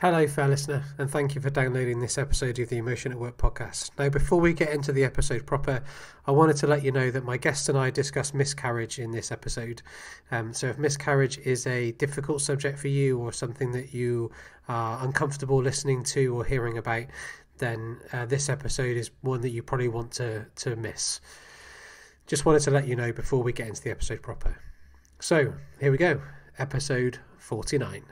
Hello, fair listener, and thank you for downloading this episode of the Emotion at Work podcast. Now, before we get into the episode proper, I wanted to let you know that my guest and I discuss miscarriage in this episode. Um, so, if miscarriage is a difficult subject for you or something that you are uncomfortable listening to or hearing about, then uh, this episode is one that you probably want to, to miss. Just wanted to let you know before we get into the episode proper. So, here we go, episode 49.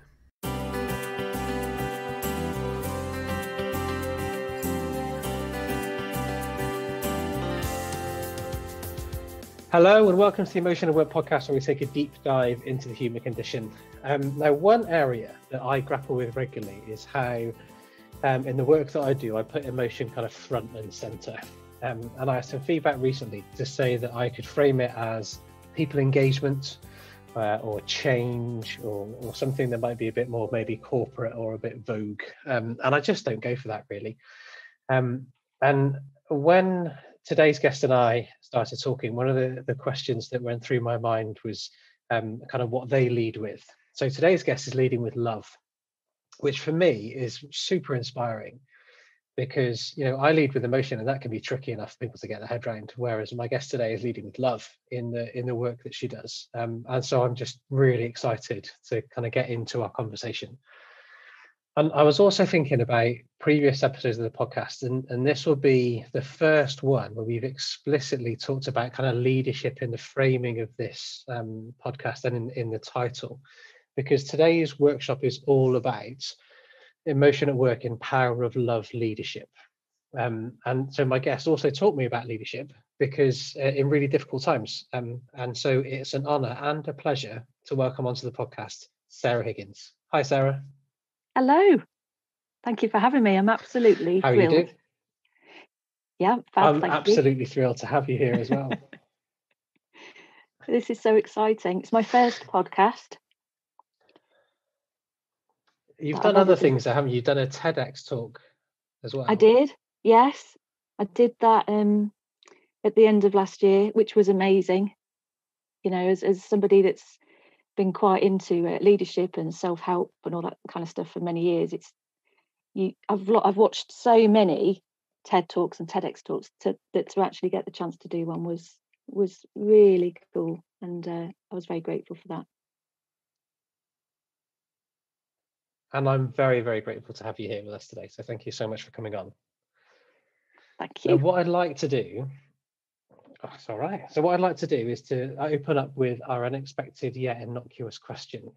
Hello and welcome to the Emotion at Work podcast, where we take a deep dive into the human condition. Um, now, one area that I grapple with regularly is how, um, in the work that I do, I put emotion kind of front and center. Um, and I had some feedback recently to say that I could frame it as people engagement uh, or change or, or, something that might be a bit more maybe corporate or a bit vogue. Um, and I just don't go for that really. Um, and when today's guest and I started talking, one of the, the questions that went through my mind was um, kind of what they lead with. So today's guest is leading with love, which for me is super inspiring because you know I lead with emotion and that can be tricky enough for people to get their head around. Whereas my guest today is leading with love in the in the work that she does, um, and so I'm just really excited to kind of get into our conversation. And I was also thinking about previous episodes of the podcast, and, and this will be the first one where we've explicitly talked about kind of leadership in the framing of this um, podcast and in, in the title, because today's workshop is all about emotion at work in power of love leadership. Um, and so my guest also taught me about leadership because uh, in really difficult times. Um, and so it's an honor and a pleasure to welcome onto the podcast Sarah Higgins. Hi, Sarah. Hello. Thank you for having me. I'm absolutely How thrilled. you doing? Yeah, fab, I'm absolutely you. thrilled to have you here as well. this is so exciting. It's my first podcast. You've done other things, haven't you? You've done a TEDx talk as well. I did. Yes, I did that um, at the end of last year, which was amazing. You know, as as somebody that's been quite into uh, leadership and self help and all that kind of stuff for many years. It's you. I've I've watched so many TED talks and TEDx talks to that to actually get the chance to do one was was really cool, and uh, I was very grateful for that. And I'm very very grateful to have you here with us today. So thank you so much for coming on. Thank you. what I'd like to do It's all right. So what I'd like to do is to open up with our unexpected yet innocuous question.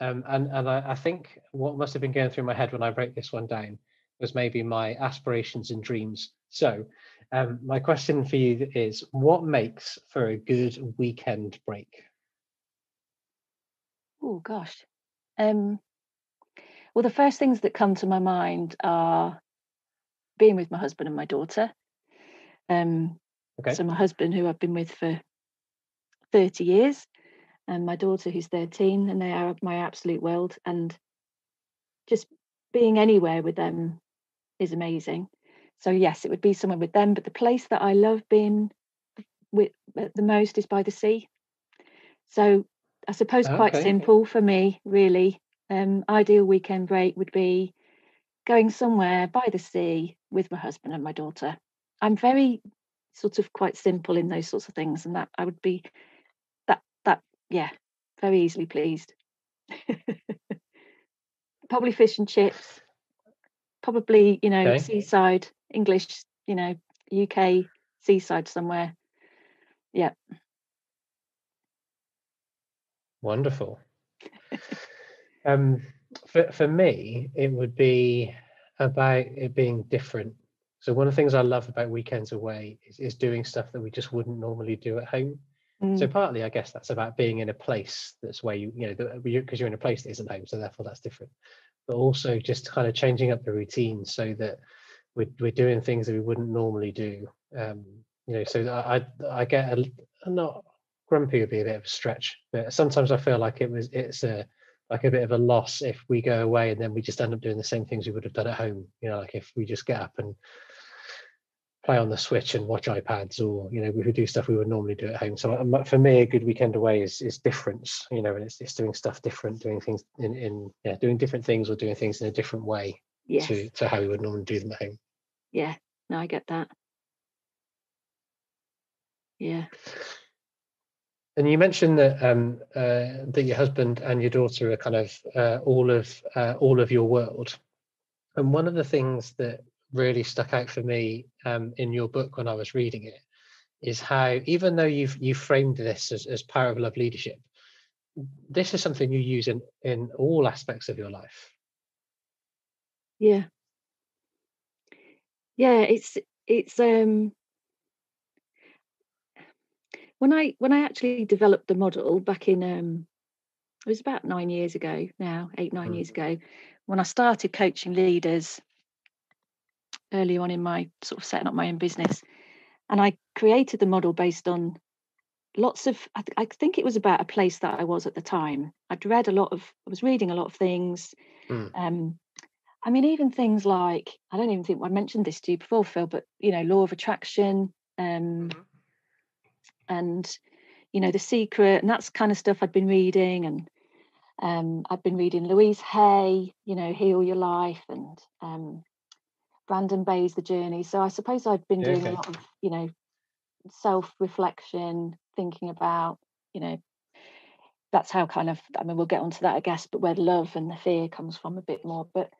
Um, and and I, I, think what must have been going through my head when I break this one down was maybe my aspirations and dreams. So um, my question for you is, what makes for a good weekend break? Oh gosh. Um, well, the first things that come to my mind are being with my husband and my daughter. Um, Okay. So my husband, who I've been with for 30 years, and my daughter, who's 13, and they are my absolute world. And just being anywhere with them is amazing. So yes, it would be somewhere with them. But the place that I love being with the most is by the sea. So I suppose okay. quite simple for me, really. Um, ideal weekend break would be going somewhere by the sea with my husband and my daughter. I'm very sort of quite simple in those sorts of things and that i would be that that yeah very easily pleased. Probably fish and chips. Probably you know okay. seaside english you know uk seaside somewhere. Yeah. Wonderful. Um for, for me it would be about it being different so one of the things I love about weekends away is, is doing stuff that we just wouldn't normally do at home. Mm. So partly, I guess that's about being in a place that's where you, you know, because you're in a place that isn't home, so therefore that's different. But also just kind of changing up the routine so that we're we're doing things that we wouldn't normally do. Um, you know, so I I get a, a not grumpy would be a bit of a stretch, but sometimes I feel like it was it's a like a bit of a loss if we go away and then we just end up doing the same things we would have done at home. You know, like if we just get up and play on the switch and watch iPads, or you know, we do stuff we would normally do at home. So um, for me, a good weekend away is is difference, you know, and it's, it's doing stuff different, doing things in in yeah, doing different things or doing things in a different way yes. to to how we would normally do them at home. Yeah, no, I get that. Yeah. And you mentioned that um, uh, that your husband and your daughter are kind of uh, all of uh, all of your world. And one of the things that really stuck out for me um, in your book when I was reading it is how even though you've you framed this as, as power of love leadership, this is something you use in in all aspects of your life. Yeah. Yeah, it's it's um when I when I actually developed the model back in um it was about nine years ago now, eight, nine mm. years ago, when I started coaching leaders early on in my sort of setting up my own business. And I created the model based on lots of, I, th- I, think it was about a place that I was at the time. I'd read a lot of, I was reading a lot of things. Mm. Um, I mean, even things like, I don't even think I mentioned this to you before, Phil, but, you know, law of attraction um, mm-hmm. and, you know, the secret and that's kind of stuff I'd been reading. And um, I've been reading Louise Hay, you know, Heal Your Life and um, Brandon Bays The Journey. So I suppose I'd been doing okay. a lot of, you know, self-reflection, thinking about, you know, that's how kind of I mean we'll get onto that I guess, but where the love and the fear comes from a bit more. But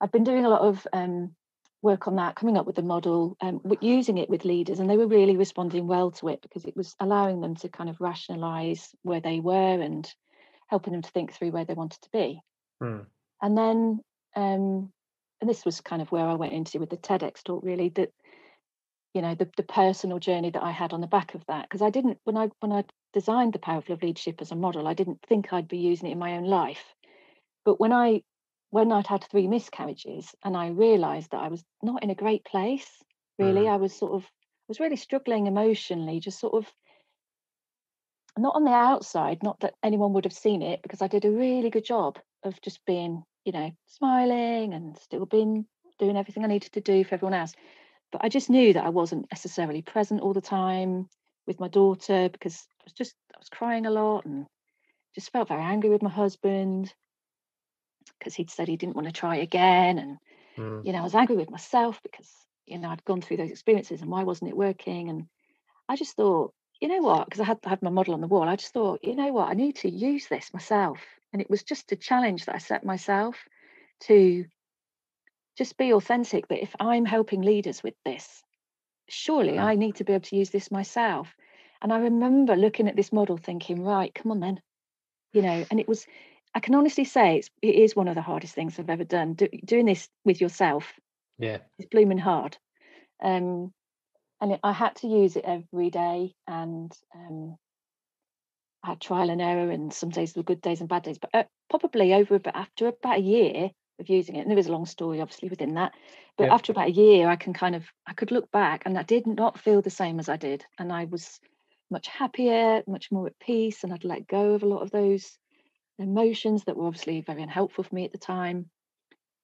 I've been doing a lot of um, work on that, coming up with the model, um, using it with leaders, and they were really responding well to it because it was allowing them to kind of rationalize where they were and helping them to think through where they wanted to be. Mm. And then um, and this was kind of where I went into with the TEDx talk, really, that you know the, the personal journey that I had on the back of that. Because I didn't when I when I designed the power of love leadership as a model, I didn't think I'd be using it in my own life. But when I when I'd had three miscarriages and I realized that I was not in a great place, really, mm. I was sort of I was really struggling emotionally, just sort of not on the outside, not that anyone would have seen it, because I did a really good job of just being you know, smiling and still being doing everything I needed to do for everyone else. But I just knew that I wasn't necessarily present all the time with my daughter because I was just I was crying a lot and just felt very angry with my husband because he'd said he didn't want to try again and mm. you know I was angry with myself because you know I'd gone through those experiences and why wasn't it working? And I just thought you know what? Because I had I had my model on the wall. I just thought you know what? I need to use this myself and it was just a challenge that I set myself to just be authentic that if I'm helping leaders with this, surely I need to be able to use this myself. And I remember looking at this model thinking, right, come on then, you know, and it was, I can honestly say it's, it is one of the hardest things I've ever done. Do, doing this with yourself yeah, it's blooming hard. Um, and it, I had to use it every day. And um, I had trial and error, and some days were good days and bad days. But uh, probably over about after about a year of using it, and there was a long story obviously within that. But yep. after about a year, I can kind of I could look back, and I did not feel the same as I did, and I was much happier, much more at peace, and I'd let go of a lot of those emotions that were obviously very unhelpful for me at the time.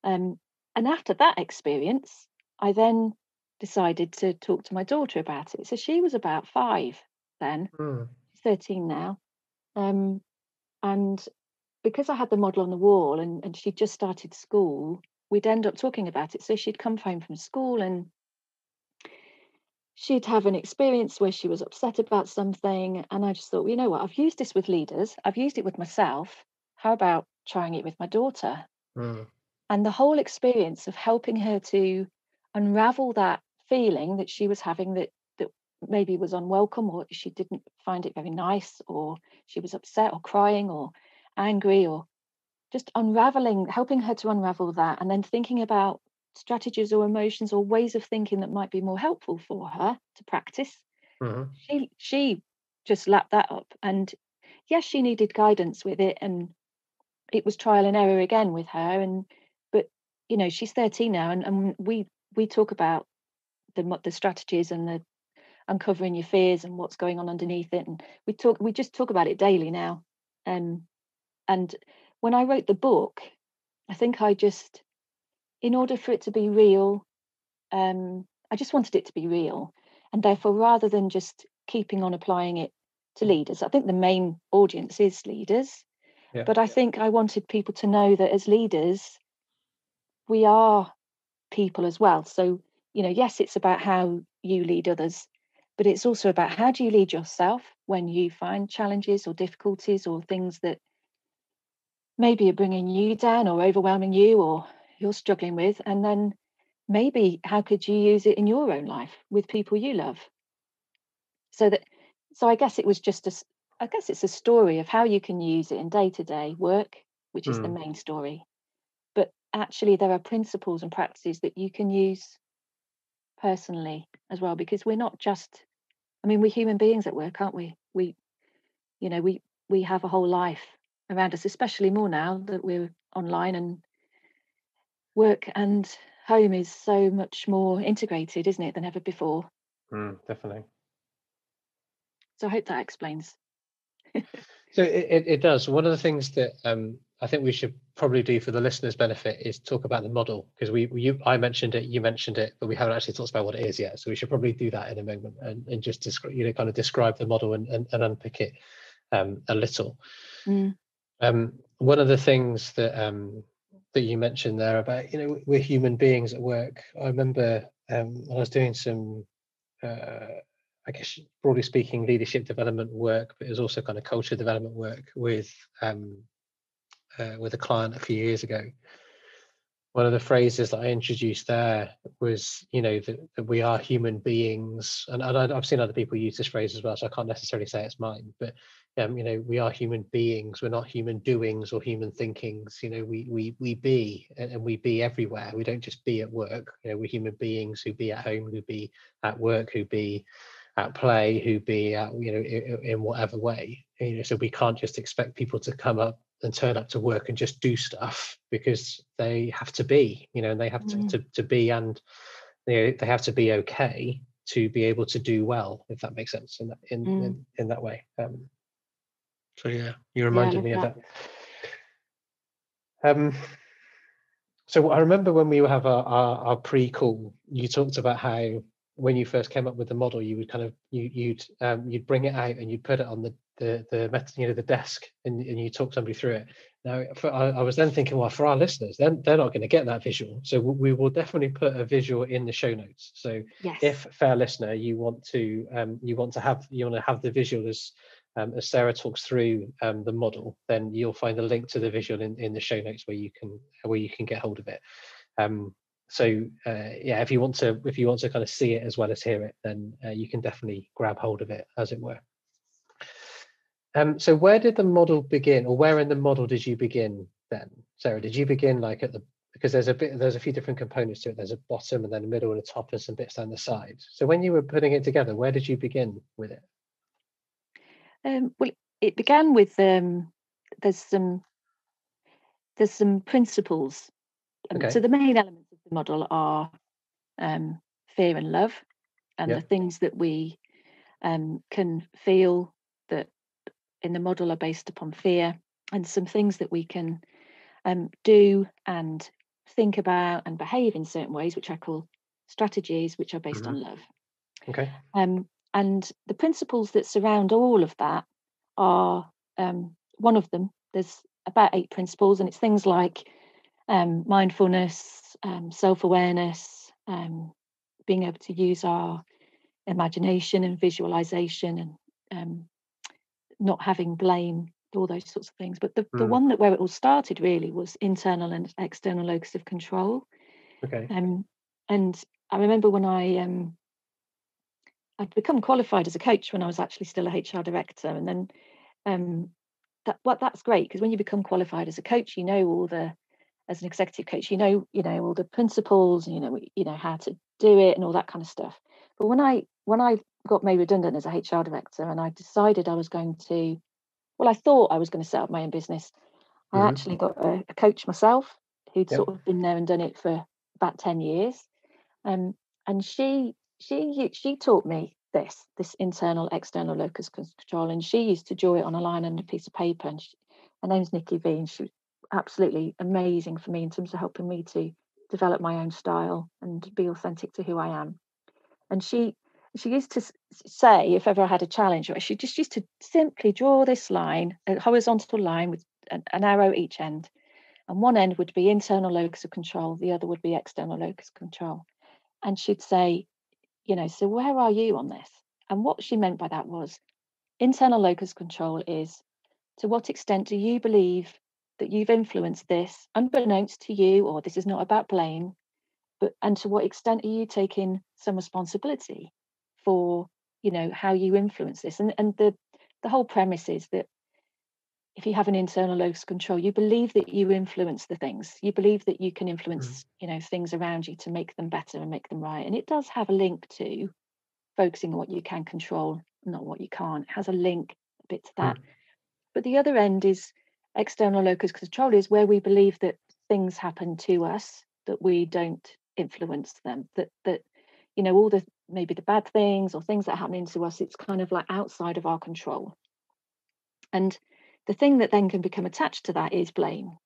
Um, and after that experience, I then decided to talk to my daughter about it. So she was about five then, mm. 13 now. Um, and because I had the model on the wall and, and she'd just started school, we'd end up talking about it. So she'd come home from school and she'd have an experience where she was upset about something. And I just thought, well, you know what? I've used this with leaders, I've used it with myself. How about trying it with my daughter? Mm. And the whole experience of helping her to unravel that feeling that she was having that maybe was unwelcome or she didn't find it very nice or she was upset or crying or angry or just unraveling helping her to unravel that and then thinking about strategies or emotions or ways of thinking that might be more helpful for her to practice mm-hmm. she she just lapped that up and yes she needed guidance with it and it was trial and error again with her and but you know she's 13 now and, and we we talk about the the strategies and the uncovering your fears and what's going on underneath it and we talk we just talk about it daily now um, and when i wrote the book i think i just in order for it to be real um, I just wanted it to be real. And therefore, rather than just keeping on applying it to leaders, I think the main audience is leaders. Yeah. But I think I wanted people to know that as leaders, we are people as well. So, you know, yes, it's about how you lead others, but it's also about how do you lead yourself when you find challenges or difficulties or things that maybe are bringing you down or overwhelming you or you're struggling with and then maybe how could you use it in your own life with people you love so that so i guess it was just a i guess it's a story of how you can use it in day-to-day work which is mm. the main story but actually there are principles and practices that you can use personally as well because we're not just i mean we're human beings at work aren't we? We you know we we have a whole life around us especially more now that we're online and work and home is so much more integrated isn't it than ever before? Mm, definitely. So i hope that explains so it, it does one of the things that um, I think we should probably do for the listeners' benefit is talk about the model because we, you, I mentioned it, you mentioned it, but we haven't actually talked about what it is yet. So we should probably do that in a moment and, and just describe, you know, kind of describe the model and, and, and unpick it um, a little. Mm. Um, one of the things that um, that you mentioned there about, you know, we're human beings at work. I remember um, when I was doing some, uh, I guess broadly speaking, leadership development work, but it was also kind of culture development work with um, uh, with a client a few years ago. One of the phrases that I introduced there was, you know, that, that we are human beings, and, and I've seen other people use this phrase as well, so I can't necessarily say it's mine, but um, you know, we are human beings. We're not human doings or human thinkings. You know, we we we be, and we be everywhere. We don't just be at work. You know, we're human beings who be at home, who be at work, who be at play, who be at you know in, in whatever way. You know, so we can't just expect people to come up and turn up to work and just do stuff because they have to be, you know, and they have to, mm. to, to be and you know, they have to be okay to be able to do well, if that makes sense in that in mm. in, in, that way. Um, so yeah, you reminded yeah, me of that. that. Um, so I remember when we have our, our, our pre-call, you talked about how when you first came up with the model, you would kind of you you'd um, you'd bring it out and you'd put it on the the the you know the desk and, and you talk somebody through it. Now, for, I, I, was then thinking, well, for our listeners, then they're not going to get that visual. So we will definitely put a visual in the show notes. So yes. if fair listener, you want to um, you want to have you want to have the visual as um, as Sarah talks through um, the model, then you'll find a link to the visual in, in the show notes where you can where you can get hold of it. Um, so uh, yeah, if you want to if you want to kind of see it as well as hear it, then uh, you can definitely grab hold of it, as it were. Um, so where did the model begin, or where in the model did you begin then, Sarah? Did you begin like at the because there's a bit there's a few different components to it. There's a bottom and then a middle and a top and some bits down the side. So when you were putting it together, where did you begin with it? Um, well, it began with um, there's some there's some principles. Um, okay. So the main elements of the model are um, fear and love, and the things that we um, can feel that in the model are based upon fear and some things that we can um, do and think about and behave in certain ways, which I call strategies, which are based mm-hmm. on love. Okay. Um, and the principles that surround all of that are um, one of them. There's about eight principles, and it's things like um, mindfulness, um, self awareness, um, being able to use our imagination and visualization and um, not having blame, all those sorts of things. But the, mm. the one that where it all started really was internal and external locus of control. Okay. Um, and I remember when I um, I'd become qualified as a coach when I was actually still a HR director, and then um, that what that's great because when you become qualified as a coach, you know all the as an executive coach, you know you know all the principles, you know you know how to do it and all that kind of stuff. But when I when I got made redundant as a HR director and I decided I was going to, well, I thought I was going to set up my own business. I mm-hmm. actually got a, a, coach myself who'd yep. sort of been there and done it for about 10 years. Um, and she she she taught me this, this internal external locus control. And she used to draw it on a line and a piece of paper. And she, her name's Nikki V, and she absolutely amazing for me in terms of helping me to develop my own style and be authentic to who I am. And she she used to say, if ever I had a challenge, she just used to simply draw this line, a horizontal line with an, an arrow each end. And one end would be internal locus of control, the other would be external locus of control. And she'd say, you know, so where are you on this? And what she meant by that was internal locus control is to what extent do you believe that you've influenced this unbeknownst to you, or this is not about blame, but and to what extent are you taking some responsibility for, you know, how you influence this? And and the the whole premise is that if you have an internal locus control, you believe that you influence the things. You believe that you can influence, mm. you know, things around you to make them better and make them right. And it does have a link to focusing on what you can control, not what you can't. It has a link a bit to that. Mm. But the other end is external locus control is where we believe that things happen to us that we don't influence them. That that you know all the maybe the bad things or things that happen to us. It's kind of like outside of our control. And the thing that then can become attached to that is blame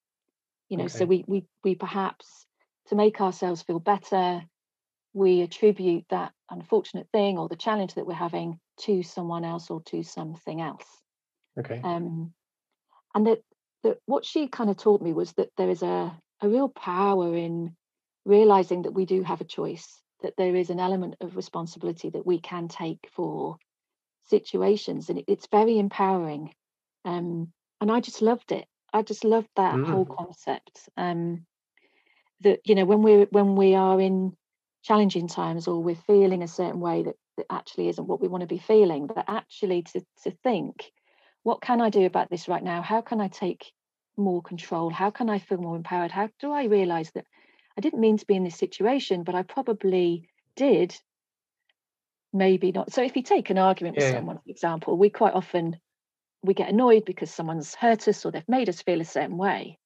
you know okay. so we we we perhaps to make ourselves feel better we attribute that unfortunate thing or the challenge that we're having to someone else or to something else okay um and that that what she kind of taught me was that there is a a real power in realizing that we do have a choice that there is an element of responsibility that we can take for situations and it's very empowering um, and I just loved it. I just loved that mm. whole concept. Um, that you know when we're when we are in challenging times or we're feeling a certain way that, that actually isn't what we want to be feeling, but actually to to think, what can I do about this right now? How can I take more control? How can I feel more empowered? How do I realize that I didn't mean to be in this situation, but I probably did maybe not. So if you take an argument yeah. with someone, for example, we quite often we get annoyed because someone's hurt us or they've made us feel a certain way.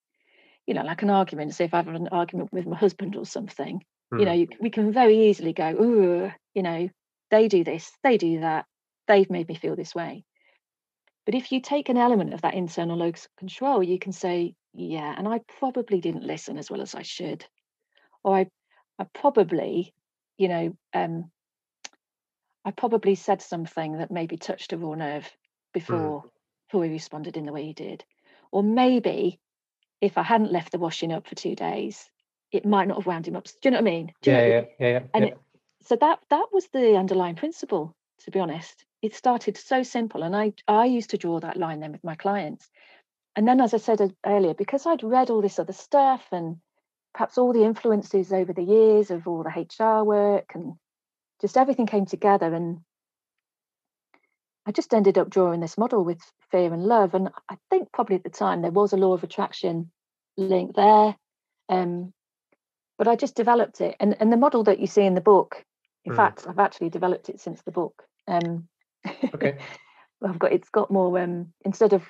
You know, like an argument, say if I have an argument with my husband or something, mm. you know, hmm. you, we can very easily go, oh, you know, they do this, they do that, they've made me feel this way. But if you take an element of that internal locus of control, you can say, yeah, and I probably didn't listen as well as I should. Or I I probably, you know, um, I probably said something that maybe touched a raw nerve hmm. before mm who he responded in the way he did. Or maybe if I hadn't left the washing up for two days, it might not have wound him up. Do you know what I mean? Yeah, yeah, yeah, yeah, And yeah. It, so that that was the underlying principle, to be honest. It started so simple. And I I used to draw that line then with my clients. And then, as I said earlier, because I'd read all this other stuff and perhaps all the influences over the years of all the HR work and just everything came together and I just ended up drawing this model with fear and love. And I think probably at the time there was a law of attraction link there. Um, but I just developed it. And, and the model that you see in the book, in mm. fact, I've actually developed it since the book. Um, okay. I've got it's got more um, instead of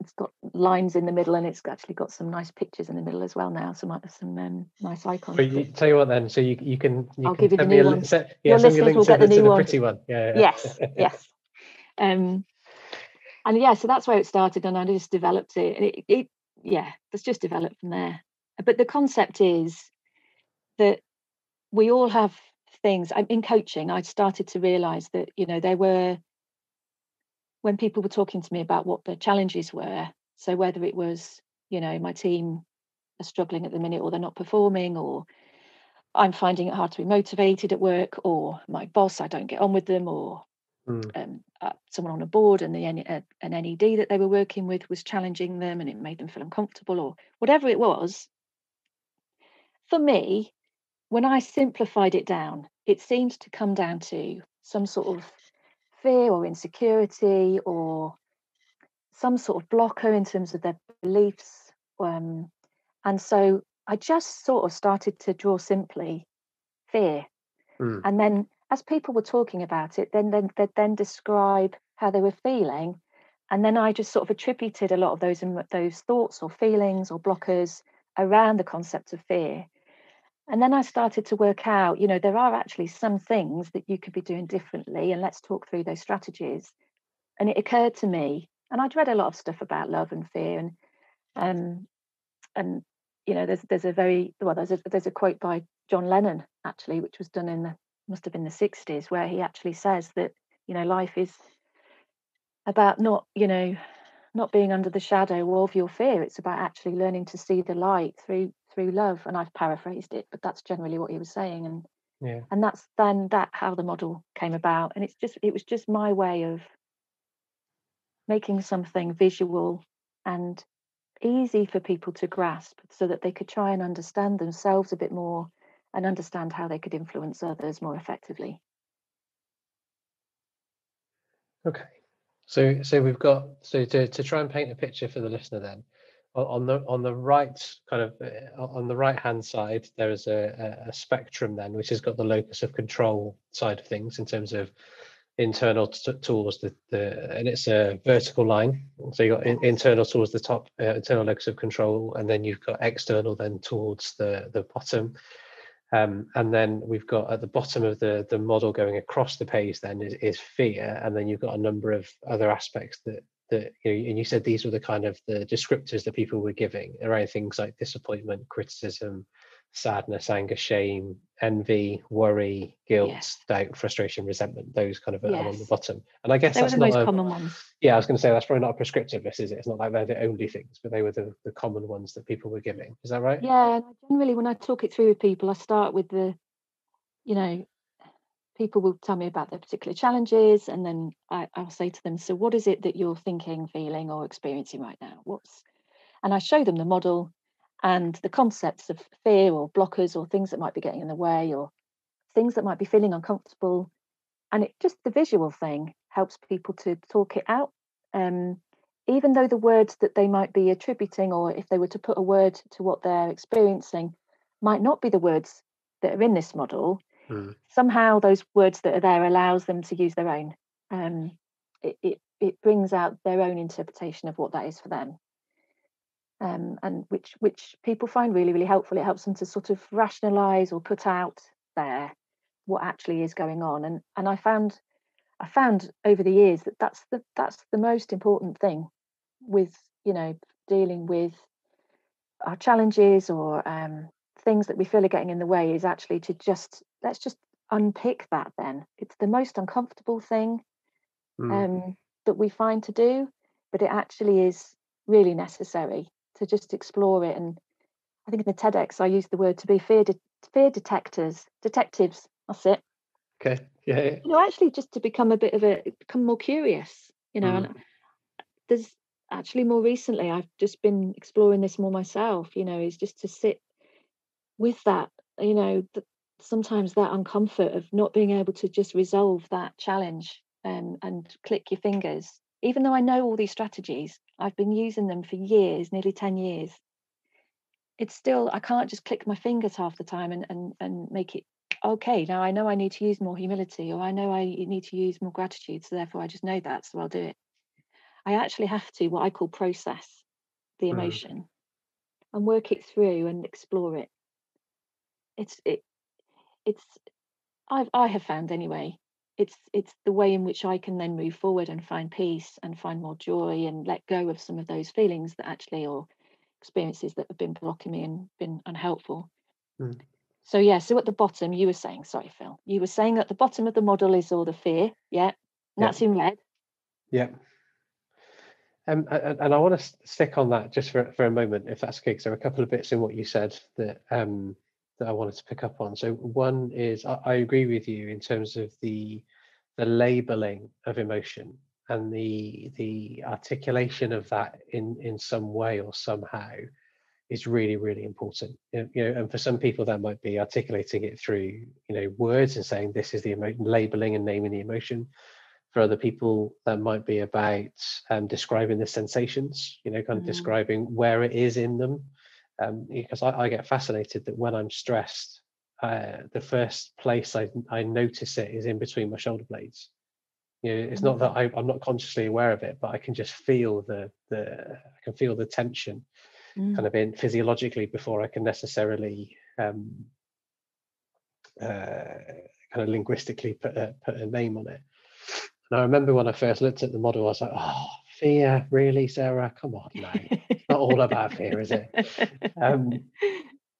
it's got lines in the middle and it's actually got some nice pictures in the middle as well now some some um, nice icons but you, tell you what then so you, you can you I'll can give you the new one set, yeah, your listeners will get the new one pretty one yeah, yeah. yes yes um, and yeah, so that's where it started, and I just developed it. it, it yeah, it's just developed from there. But the concept is that we all have things. I'm In coaching, I started to realize that you know there were when people were talking to me about what the challenges were. So whether it was you know my team are struggling at the minute, or they're not performing, or I'm finding it hard to be motivated at work, or my boss, I don't get on with them, or mm. um, uh, someone on a board and the uh, an NED that they were working with was challenging them and it made them feel uncomfortable or whatever it was. For me, when I simplified it down, it seemed to come down to some sort of fear or insecurity or some sort of blocker in terms of their beliefs. Um, and so I just sort of started to draw simply fear. Mm. And then as people were talking about it, then then they'd then describe how they were feeling, and then I just sort of attributed a lot of those those thoughts or feelings or blockers around the concept of fear. And then I started to work out, you know, there are actually some things that you could be doing differently, and let's talk through those strategies. And it occurred to me, and I'd read a lot of stuff about love and fear, and um, and you know, there's there's a very well, there's a there's a quote by John Lennon actually, which was done in the must have been the 60s, where he actually says that, you know, life is about not, you know, not being under the shadow of your fear. It's about actually learning to see the light through through love. And I've paraphrased it, but that's generally what he was saying. And yeah. and that's then that how the model came about. And it's just it was just my way of making something visual and easy for people to grasp so that they could try and understand themselves a bit more and understand how they could influence others more effectively. Okay. So so we've got so to, to try and paint a picture for the listener then on the on the right kind of uh, on the right hand side there is a, a spectrum then which has got the locus of control side of things in terms of internal t- tools the, the and it's a vertical line. So you got in, internal towards the top uh, internal locus of control and then you've got external then towards the the bottom. Um, and then we've got at the bottom of the the model going across the page then is, is fear and then you've got a number of other aspects that that you know, and you said these were the kind of the descriptors that people were giving around things like disappointment criticism sadness anger shame envy worry guilt yes. doubt frustration resentment those kind of yes. along the bottom. And i guess they that's the not most a, common ones yeah i was going to say that's probably not a prescriptive list is it? It's not like they're the only things but they were the, the common ones that people were giving. Is that right? Yeah generally when i talk it through with people i start with the you know people will tell me about their particular challenges and then I, will say to them so what is it that you're thinking feeling or experiencing right now? What's and i show them the model and the concepts of fear or blockers or things that might be getting in the way or things that might be feeling uncomfortable. And it just the visual thing helps people to talk it out um, even though the words that they might be attributing or if they were to put a word to what they're experiencing might not be the words that are in this model mm. somehow those words that are there allows them to use their own um, it, it, it brings out their own interpretation of what that is for them. Um, and which which people find really really helpful. It helps them to sort of rationalize or put out there what actually is going on. And and i found i found over the years that that's the that's the most important thing with you know dealing with our challenges or um, things that we feel are getting in the way is actually to just let's just unpick that then it's the most uncomfortable thing mm. um, that we find to do but it actually is really necessary to just explore it and i think in the tedx i use the word to be fear de- fear detectors detectives that's it okay yeah, you know actually just to become a bit of a become more curious you know mm. and there's actually more recently i've just been exploring this more myself you know is just to sit with that you know sometimes that uncomfort of not being able to just resolve that challenge um, and click your fingers even though i know all these strategies i've been using them for years nearly 10 years it's still i can't just click my fingers half the time and and, and make it okay now i know i need to use more humility or i know i need to use more gratitude so therefore i just know that so i'll do it i actually have to what i call process the mm. emotion mm. and work it through and explore it it's it it's I've I have found anyway. It's it's the way in which I can then move forward and find peace and find more joy and let go of some of those feelings that actually or experiences that have been blocking me and been unhelpful. Mm. So yeah, so at the bottom you were saying, sorry, Phil, you were saying at the bottom of the model is all the fear, yeah, that's in red. Yeah. Um, and, and I want to stick on that just for, for a moment, if that's okay, because there are a couple of bits in what you said that um, that I wanted to pick up on. So one is I, I agree with you in terms of the the labeling of emotion and the the articulation of that in in some way or somehow is really really important you know and for some people that might be articulating it through you know words and saying this is the emotion labeling and naming the emotion for other people that might be about um, describing the sensations you know kind of mm. describing where it is in them um, because I, I, get fascinated that when I'm stressed, uh, the first place I, I notice it is in between my shoulder blades. You know, it's not that mm. I, am not consciously aware of it, but I can just feel the the I can feel the tension mm. kind of in physiologically before I can necessarily um, uh, kind of linguistically put a, put a name on it. And I remember when I first looked at the model, I was like, oh, fear, really, Sarah? Come on, no. not all about fear, is it? Um,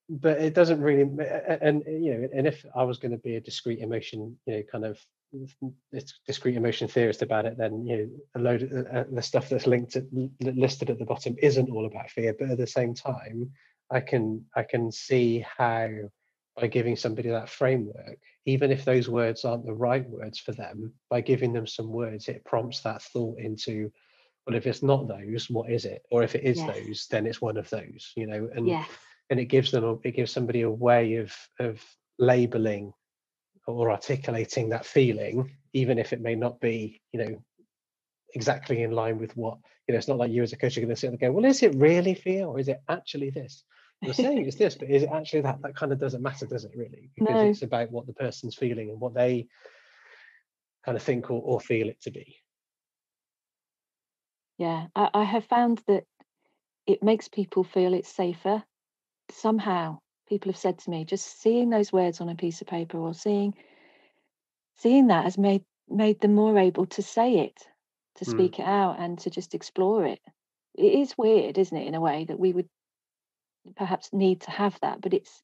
but it doesn't really and you know and if i was going to be a discrete emotion you know kind of discrete emotion theorist about it then you know a load of uh, the stuff that's linked to, listed at the bottom isn't all about fear but at the same time i can i can see how by giving somebody that framework even if those words aren't the right words for them by giving them some words it prompts that thought into well if it's not those what is it or if it is yes. those then it's one of those you know and yes. and it gives them a, it gives somebody a way of of labeling or articulating that feeling even if it may not be you know exactly in line with what you know it's not like you as a coach are going to sit and go well is it really fear or is it actually this you're saying it's this but is it actually that that kind of doesn't matter does it really because no. it's about what the person's feeling and what they kind of think or, or feel it to be yeah I, I have found that it makes people feel it's safer somehow people have said to me just seeing those words on a piece of paper or seeing seeing that has made made them more able to say it to mm. speak mm. it out and to just explore it it is weird isn't it in a way that we would perhaps need to have that but it's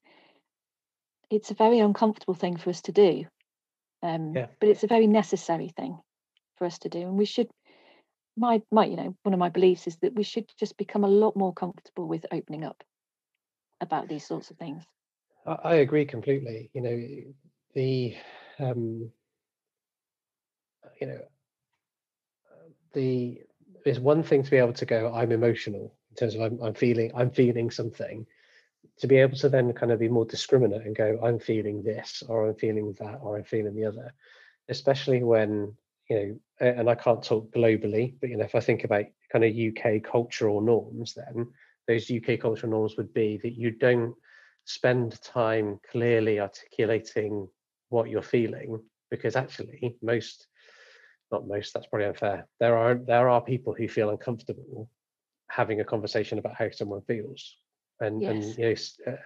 it's a very uncomfortable thing for us to do um, yeah. but it's a very necessary thing for us to do and we should my my you know one of my beliefs is that we should just become a lot more comfortable with opening up about these sorts of things. I, I agree completely you know the um you know the there's one thing to be able to go i'm emotional in terms of I'm, I'm feeling i'm feeling something. To be able to then kind of be more discriminate and go i'm feeling this or i'm feeling that or i'm feeling the other. Especially when you know and i can't talk globally but you know if i think about kind of uk cultural norms then those uk cultural norms would be that you don't spend time clearly articulating what you're feeling because actually most not most that's probably unfair there are there are people who feel uncomfortable having a conversation about how someone feels and yes. and you know uh,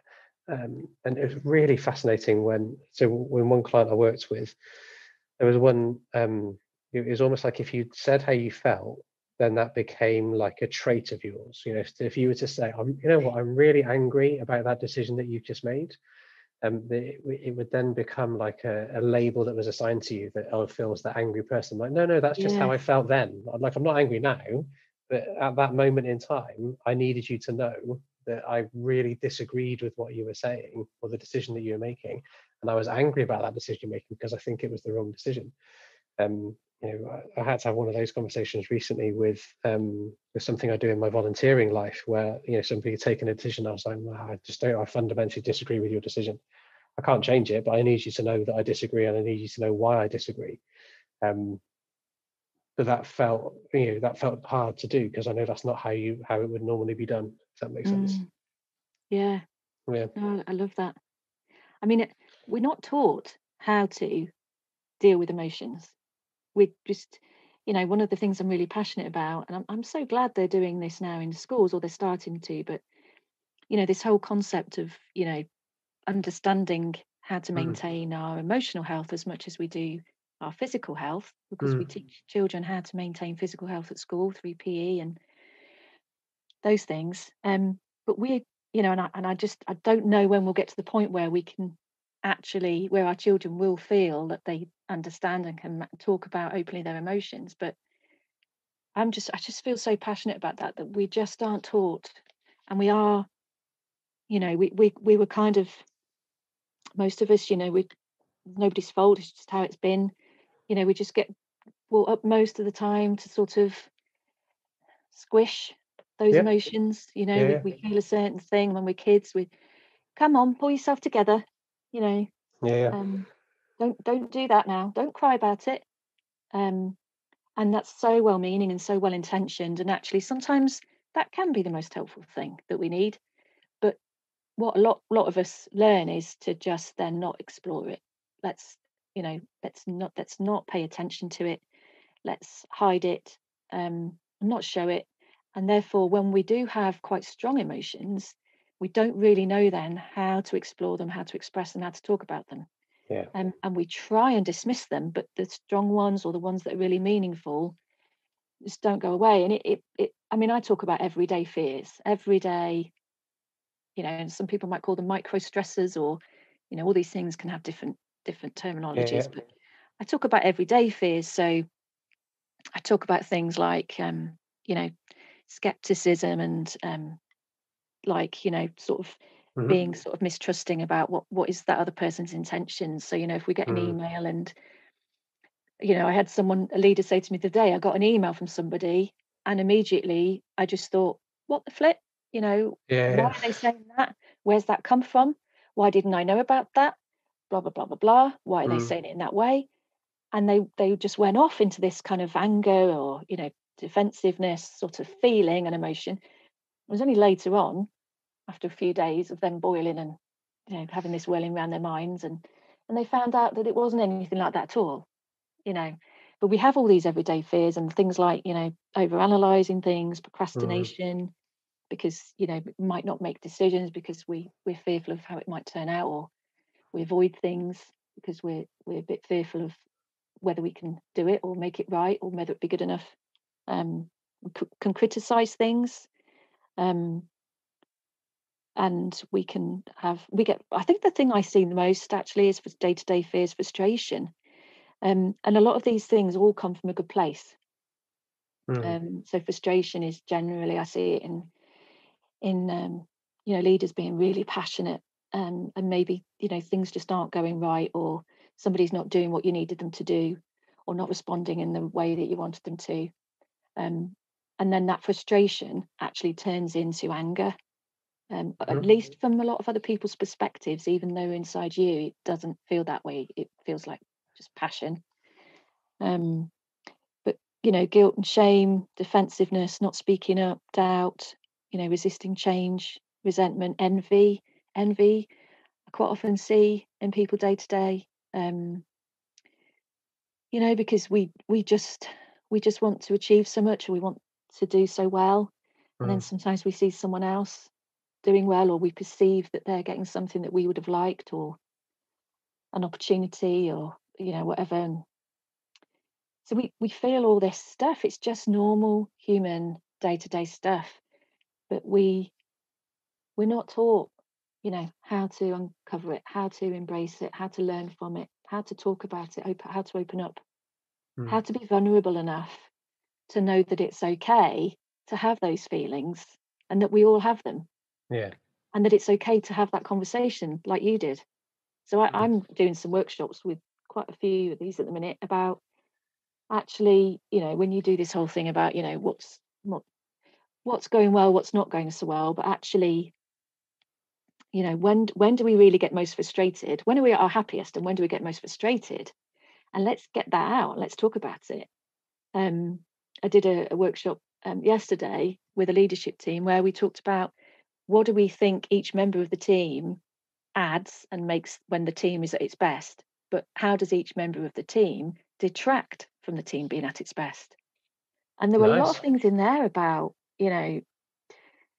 um, and it was really fascinating when so when one client i worked with there was one um it was almost like if you said how you felt then that became like a trait of yours you know if, if you were to say i'm you know what i'm really angry about that decision that you've just made um, the, it would then become like a, a, label that was assigned to you that oh Phil's the angry person. Like no, no, that's just yeah. how I felt then. Like I'm not angry now, but at that moment in time, I needed you to know that I really disagreed with what you were saying or the decision that you were making, and I was angry about that decision making because I think it was the wrong decision. Um, you know, I, had to have one of those conversations recently with um, with something I do in my volunteering life, where you know somebody had taken a decision. I was like, I just don't. I fundamentally disagree with your decision. I can't change it, but I need you to know that I disagree, and I need you to know why I disagree. Um, but that felt, you know, that felt hard to do because I know that's not how you how it would normally be done. If that makes mm. sense. Yeah. Yeah. No, I love that. I mean, we're not taught how to deal with emotions we just you know one of the things i'm really passionate about and I'm, I'm so glad they're doing this now in schools or they're starting to but you know this whole concept of you know understanding how to mm. maintain mm. our emotional health as much as we do our physical health because mm. we teach children how to maintain physical health at school through pe and those things um but we you know and I, and I just i don't know when we'll get to the point where we can actually where our children will feel that they understand and can talk about openly their emotions but i'm just i just feel so passionate about that that we just aren't taught and we are you know we we, we were kind of most of us you know we nobody's fault it's just how it's been. You know we just get brought up most of the time to sort of squish those emotions you know yeah. we, we feel a certain thing when we're kids we come on pull yourself together you know yeah, Um, don't don't do that now. Don't cry about it. Um, and that's so well meaning and so well intentioned and actually sometimes that can be the most helpful thing that we need but what a lot lot of us learn is to just then not explore it. Let's you know let's not let's not pay attention to it. Let's hide it um not show it. And therefore when we do have quite strong emotions we don't really know then how to explore them, how to express them, how to talk about them. Yeah. Um, and we try and dismiss them, but the strong ones or the ones that are really meaningful just don't go away. And it, it, it I mean, I talk about everyday fears, everyday you know, and some people might call them micro stressors, or you know, all these things can have different different terminologies. Yeah, yeah. But I talk about everyday fears. So I talk about things like, um, you know, skepticism and um, like, you know, sort of mm-hmm. being sort of mistrusting about what what is that other person's intentions. So you know, if we get an mm. email and you know, I had someone a leader say to me the day I got an email from somebody, and immediately I just thought, what the flip? You know, yeah. why are they saying that? Where's that come from? Why didn't I know about that? Blah blah blah blah blah. Why are mm. they saying it in that way? And they they just went off into this kind of anger or you know defensiveness sort of feeling and emotion. It was only later on, after a few days of them boiling and you know having this whirling around their minds, and and they found out that it wasn't anything like that at all. You know, but we have all these everyday fears and things like you know over analyzing things, procrastination. Mm because you know might not make decisions because we we're fearful of how it might turn out or we avoid things because we're we're a bit fearful of whether we can do it or make it right or whether it be good enough um c- can criticize things um and we can have we get i think the thing i see the most actually is for day-to-day fears frustration. Um and a lot of these things all come from a good place. Mm. um so frustration is generally i see it in in um, you know leaders being really passionate um, and maybe you know things just aren't going right or somebody's not doing what you needed them to do or not responding in the way that you wanted them to. Um, and then that frustration actually turns into anger um, mm-hmm. at least from a lot of other people's perspectives even though inside you it doesn't feel that way it feels like just passion um, but you know guilt and shame defensiveness not speaking up doubt you know, resisting change, resentment, envy, envy. I quite often see in people day to day. Um, you know, because we we just we just want to achieve so much, or we want to do so well, and then sometimes we see someone else doing well, or we perceive that they're getting something that we would have liked, or an opportunity, or you know, whatever. And so we we feel all this stuff. It's just normal human day to day stuff but we we're not taught you know how to uncover it how to embrace it how to learn from it how to talk about it how to open up mm. how to be vulnerable enough to know that it's okay to have those feelings and that we all have them yeah and that it's okay to have that conversation like you did so I, i'm doing some workshops with quite a few of these at the minute about actually you know when you do this whole thing about you know what's what what's going well, what's not going so well, but actually, you know, when when do we really get most frustrated? When are we at our happiest, and when do we get most frustrated? And let's get that out. Let's talk about it. Um, I did a, a workshop um, yesterday with a leadership team where we talked about what do we think each member of the team adds and makes when the team is at its best, but how does each member of the team detract from the team being at its best? And there were nice. a lot of things in there about you know,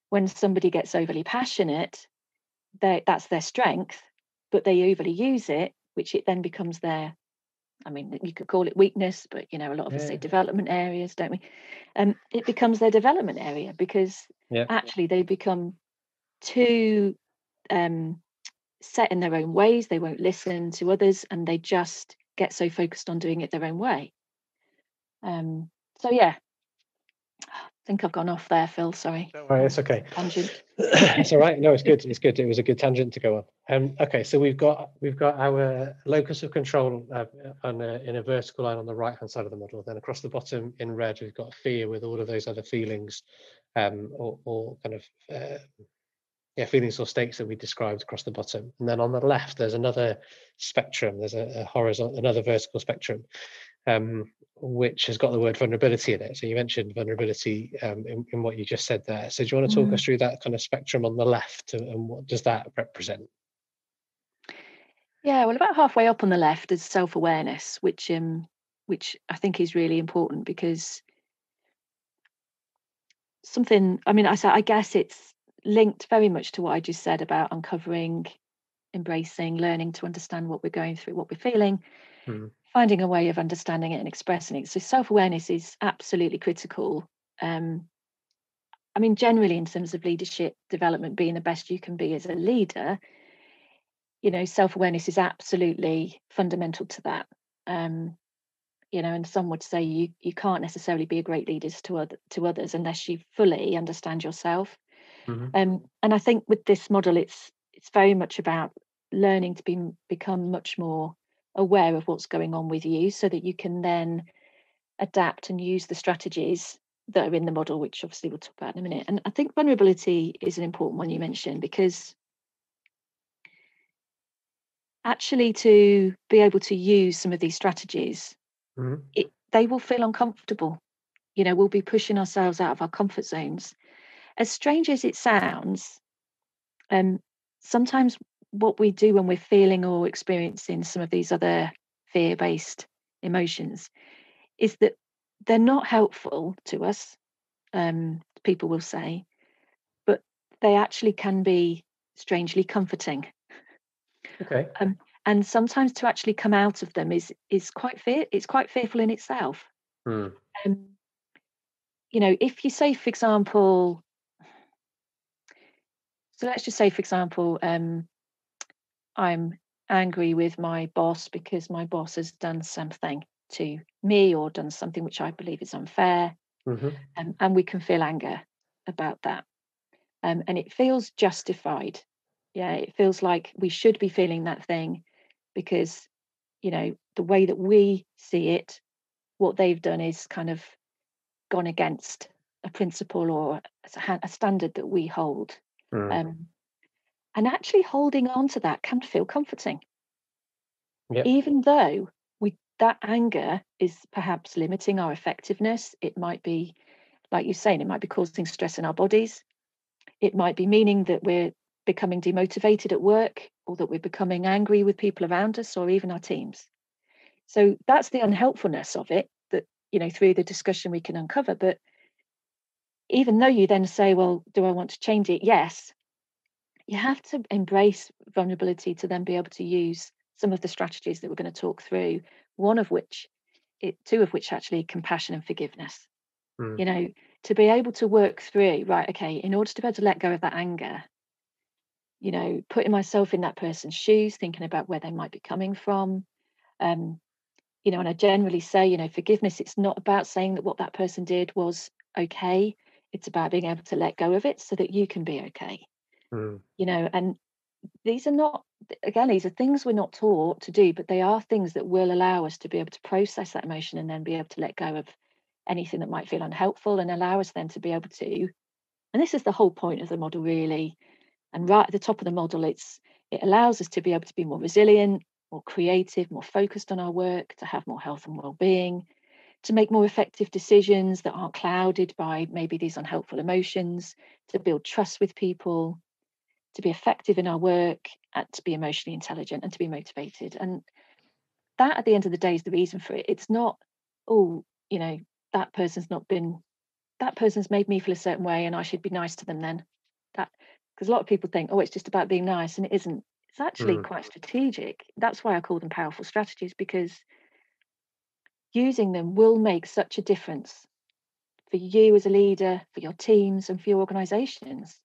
when somebody gets overly passionate, they, that's their strength, but they overly use it, which it then becomes their, I mean, you could call it weakness, but you know, a lot of yeah. us say development areas, don't we? Um, it becomes their development area because yeah. actually they become too um, set in their own ways. They won't listen to others, and they just get so focused on doing it their own way. Um, so yeah, I think I've gone off there, Phil. Sorry. Don't worry, it's okay. Tangent. it's all right. No, it's good. It's good. It was a good tangent to go on. Um, okay, so we've got we've got our locus of control uh, on a, in a vertical line on the right hand side of the model. Then across the bottom in red, we've got fear with all of those other feelings, um, or, or kind of uh, yeah feelings or states that we described across the bottom. And then on the left, there's another spectrum. There's a, a horizontal, another vertical spectrum. Um, which has got the word vulnerability in it. So you mentioned vulnerability um, in, in, what you just said there. So do you want to talk mm. us through that kind of spectrum on the left and, and what does that represent? Yeah, well, about halfway up on the left is self-awareness, which um, which I think is really important because something. I mean, I I guess it's linked very much to what I just said about uncovering, embracing, learning to understand what we're going through, what we're feeling, mm finding a way of understanding it and expressing it. So self awareness is absolutely critical. Um, I mean, generally in terms of leadership development, being the best you can be as a leader, you know, self-awareness is absolutely fundamental to that. Um, you know, and some would say you you can't necessarily be a great leader to other to others unless you fully understand yourself. Mm-hmm. Um, and I think with this model, it's it's very much about learning to be become much more aware of what's going on with you, so that you can then adapt and use the strategies that are in the model, which obviously we'll talk about in a minute. And I think vulnerability is an important one you mentioned because actually to be able to use some of these strategies, mm-hmm. it, they will feel uncomfortable. You know, we'll be pushing ourselves out of our comfort zones. As strange as it sounds, um, sometimes what we do when we're feeling or experiencing some of these other fear-based emotions is that they're not helpful to us, um, people will say, but they actually can be strangely comforting. Okay. Um, and sometimes to actually come out of them is is quite fear. It's quite fearful in itself. Hmm. Um, you know, if you say, for example, so let's just say, for example, um, I'm angry with my boss because my boss has done something to me or done something which I believe is unfair. Mm-hmm. Um, and we can feel anger about that. Um, and it feels justified. Yeah, it feels like we should be feeling that thing because, you know, the way that we see it, what they've done is kind of gone against a principle or a standard that we hold. Mm. Um, and actually holding on to that can feel comforting. Yep. Even though we that anger is perhaps limiting our effectiveness. It might be, like you're saying, it might be causing stress in our bodies. It might be meaning that we're becoming demotivated at work or that we're becoming angry with people around us or even our teams. So that's the unhelpfulness of it that, you know, through the discussion we can uncover. But even though you then say, well, do I want to change it? Yes. You have to embrace vulnerability to then be able to use some of the strategies that we're going to talk through one of which it, two of which actually compassion and forgiveness mm. you know to be able to work through right okay in order to be able to let go of that anger you know putting myself in that person's shoes thinking about where they might be coming from um you know and i generally say you know forgiveness it's not about saying that what that person did was okay it's about being able to let go of it so that you can be okay mm. you know and these are not again these are things we're not taught to do but they are things that will allow us to be able to process that emotion and then be able to let go of anything that might feel unhelpful and allow us then to be able to and this is the whole point of the model really and right at the top of the model it's it allows us to be able to be more resilient more creative more focused on our work to have more health and well-being to make more effective decisions that aren't clouded by maybe these unhelpful emotions to build trust with people to be effective in our work, and to be emotionally intelligent, and to be motivated. And that, at the end of the day, is the reason for it. It's not, oh, you know, that person's not been, that person's made me feel a certain way, and I should be nice to them then. That because a lot of people think, oh, it's just about being nice, and it isn't. It's actually mm. quite strategic. That's why I call them powerful strategies because using them will make such a difference for you as a leader, for your teams, and for your organizations.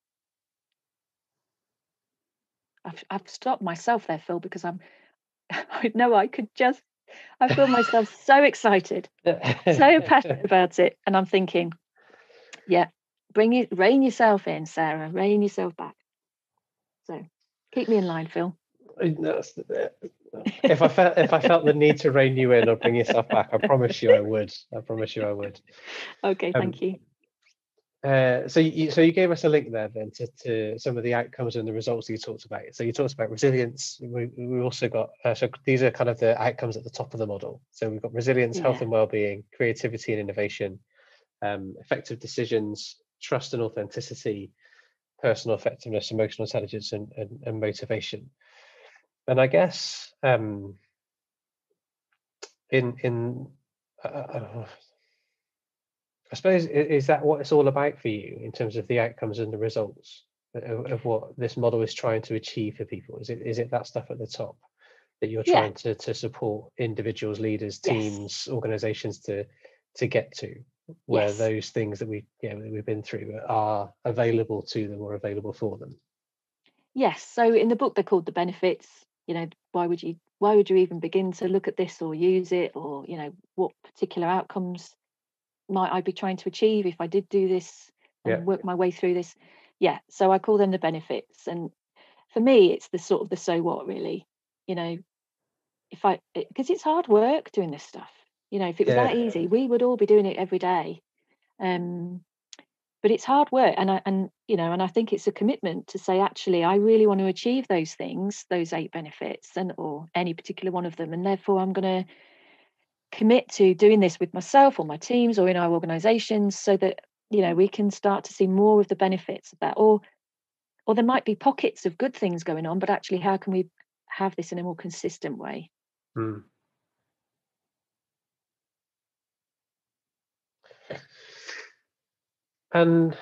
I've, I've stopped myself there, Phil, because I'm, I know I could just, I feel myself so excited, so passionate about it. And I'm thinking, yeah, bring it, rein yourself in, Sarah, rein yourself back. So keep me in line, Phil. If I felt if I felt the need to rein you in or bring yourself back, I promise you I would. I promise you I would. Okay, um, thank you. Uh, so you so you gave us a link there then to, to some of the outcomes and the results you talked about. So you talked about resilience. We we also got uh, so these are kind of the outcomes at the top of the model. So we've got resilience, yeah. health and well-being, creativity and innovation, um, effective decisions, trust and authenticity, personal effectiveness, emotional intelligence, and and, and motivation. And I guess um, in in uh, uh I suppose is that what it's all about for you in terms of the outcomes and the results of, of what this model is trying to achieve for people? Is it is it that stuff at the top that you're yeah. trying to to support individuals, leaders, teams, yes. organizations to to get to? where yes. those things that we yeah that we've been through are available to them or available for them yes so in the book they're called the benefits you know why would you why would you even begin to look at this or use it or you know what particular outcomes might i be trying to achieve if i did do this and yeah. work my way through this yeah so i call them the benefits and for me it's the sort of the so what really you know if i because it's hard work doing this stuff you know if it was yeah. that easy we would all be doing it every day um but it's hard work and i and you know and i think it's a commitment to say actually i really want to achieve those things those eight benefits and or any particular one of them and therefore i'm going to commit to doing this with myself or my teams or in our organizations so that you know we can start to see more of the benefits of that or or there might be pockets of good things going on but actually how can we have this in a more consistent way mm. And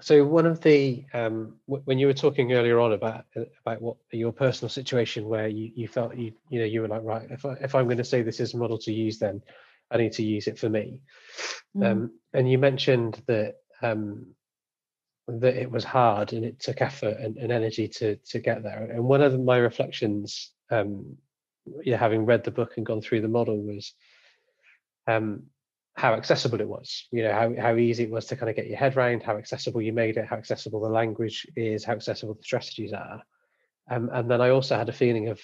so one of the um, when you were talking earlier on about about what your personal situation where you, you felt you you know you were like right if I, if I'm going to say this is a model to use then I need to use it for me mm. um, and you mentioned that um, that it was hard and it took effort and, and, energy to to get there. And one of my reflections, um, yeah, having read the book and gone through the model was um, how accessible it was. You know, how how easy it was to kind of get your head around, how accessible you made it, how accessible the language is, how accessible the strategies are. Um, and then I also had a feeling of,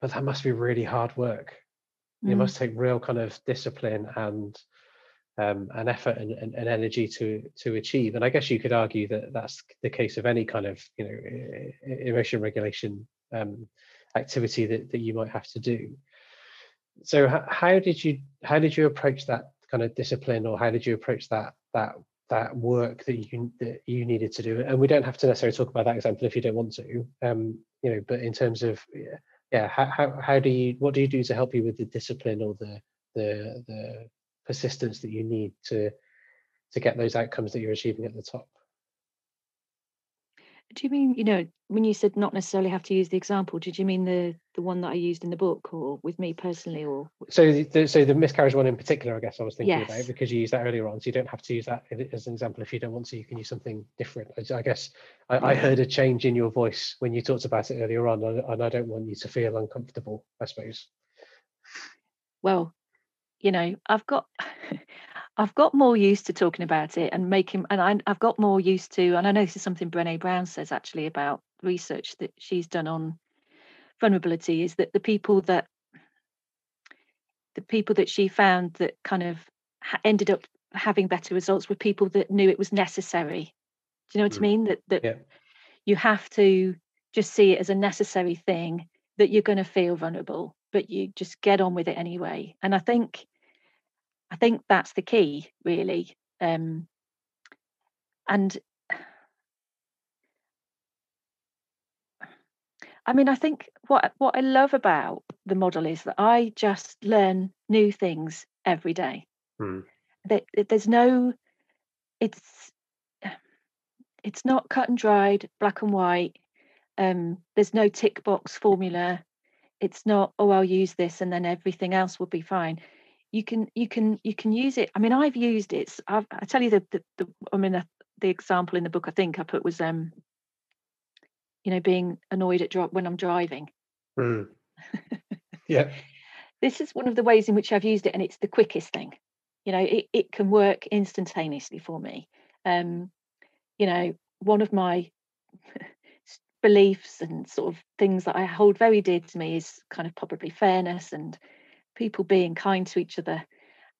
but that must be really hard work. Mm. It must take real kind of discipline and um, and effort and, and, and, energy to to achieve. And I guess you could argue that that's the case of any kind of you know emotion regulation um, activity that, that you might have to do. So how, how did you how did you approach that kind of discipline, or how did you approach that that that work that you that you needed to do? And we don't have to necessarily talk about that example if you don't want to. Um, you know, but in terms of yeah, yeah how, how how do you what do you do to help you with the discipline or the the the persistence that you need to to get those outcomes that you're achieving at the top do you mean you know when you said not necessarily have to use the example did you mean the the one that i used in the book or with me personally or so the, so the miscarriage one in particular i guess i was thinking yes. about because you used that earlier on so you don't have to use that as an example if you don't want to you can use something different i guess i, yeah. I heard a change in your voice when you talked about it earlier on and i don't want you to feel uncomfortable i suppose well you know i've got i've got more used to talking about it and making and I, i've got more used to and i know this is something brene brown says actually about research that she's done on vulnerability is that the people that the people that she found that kind of ended up having better results were people that knew it was necessary do you know what mm. i mean that that yeah. you have to just see it as a necessary thing that you're going to feel vulnerable but you just get on with it anyway and i think i think that's the key really um and i mean i think what what i love about the model is that i just learn new things every day. Hmm. that there's no it's it's not cut and dried black and white um, there's no tick box formula. It's not oh i'll use this and then everything else will be fine you can you can you can use it. I mean i've used it I've, i tell you the, the, the i mean the, the, example in the book i think i put was um you know being annoyed at drop when i'm driving. Mm. yeah. This is one of the ways in which i've used it and it's the quickest thing. You know it, it can work instantaneously for me. Um you know one of my beliefs and sort of things that I hold very dear to me is kind of probably fairness and people being kind to each other.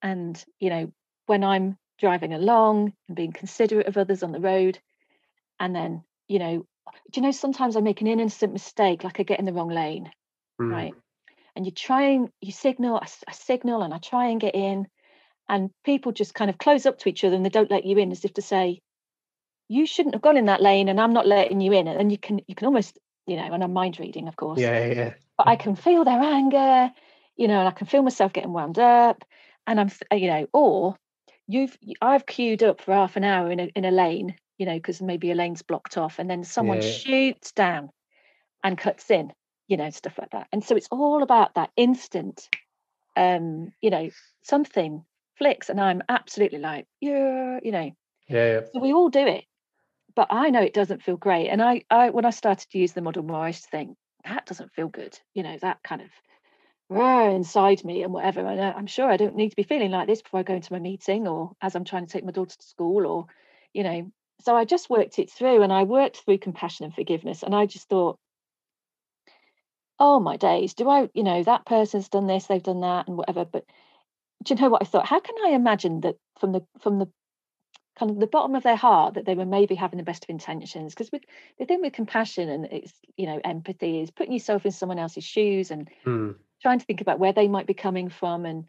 And, you know, when I'm driving along and being considerate of others on the road, and then, you know, do you know, sometimes I make an innocent mistake, like I get in the wrong lane, mm. right? And you try and you signal, I, I signal and I try and get in, and people just kind of close up to each other and they don't let you in as if to say, you shouldn't have gone in that lane and I'm not letting you in. And then you can you can almost, you know, and I'm mind reading, of course. Yeah, yeah. But I can feel their anger, you know, and I can feel myself getting wound up. And I'm, you know, or you've I've queued up for half an hour in a in a lane, you know, because maybe a lane's blocked off, and then someone yeah. shoots down and cuts in, you know, stuff like that. And so it's all about that instant, um, you know, something flicks and i'm absolutely like yeah you know yeah, yeah. so we all do it but i know it doesn't feel great and i i when i started to use the model more i used to think that doesn't feel good you know that kind of rah, inside me and whatever and i'm sure i don't need to be feeling like this before i go into my meeting or as i'm trying to take my daughter to school or you know. So i just worked it through and i worked through compassion and forgiveness and i just thought oh my days do i you know that person's done this they've done that and whatever but do you know what i thought? How can i imagine that from the from the kind of the bottom of their heart that they were maybe having the best of intentions? Because with the thing with compassion and it's you know empathy is putting yourself in someone else's shoes and mm. Trying to think about where they might be coming from and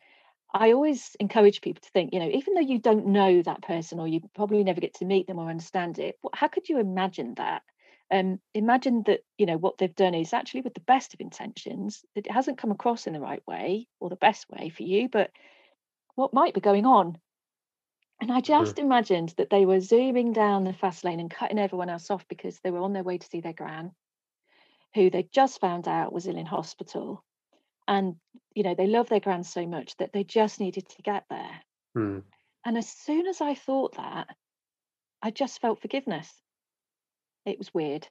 i always encourage people to think you know even though you don't know that person or you probably never get to meet them or understand it how could you imagine that? Um, imagine that you know what they've done is actually with the best of intentions that it hasn't come across in the right way or the best way for you but what might be going on? And i just mm. imagined that they were zooming down the fast lane and cutting everyone else off because they were on their way to see their gran who they just found out was ill in hospital and you know they love their grand so much that they just needed to get there mm. and as soon as i thought that i just felt forgiveness it was weird.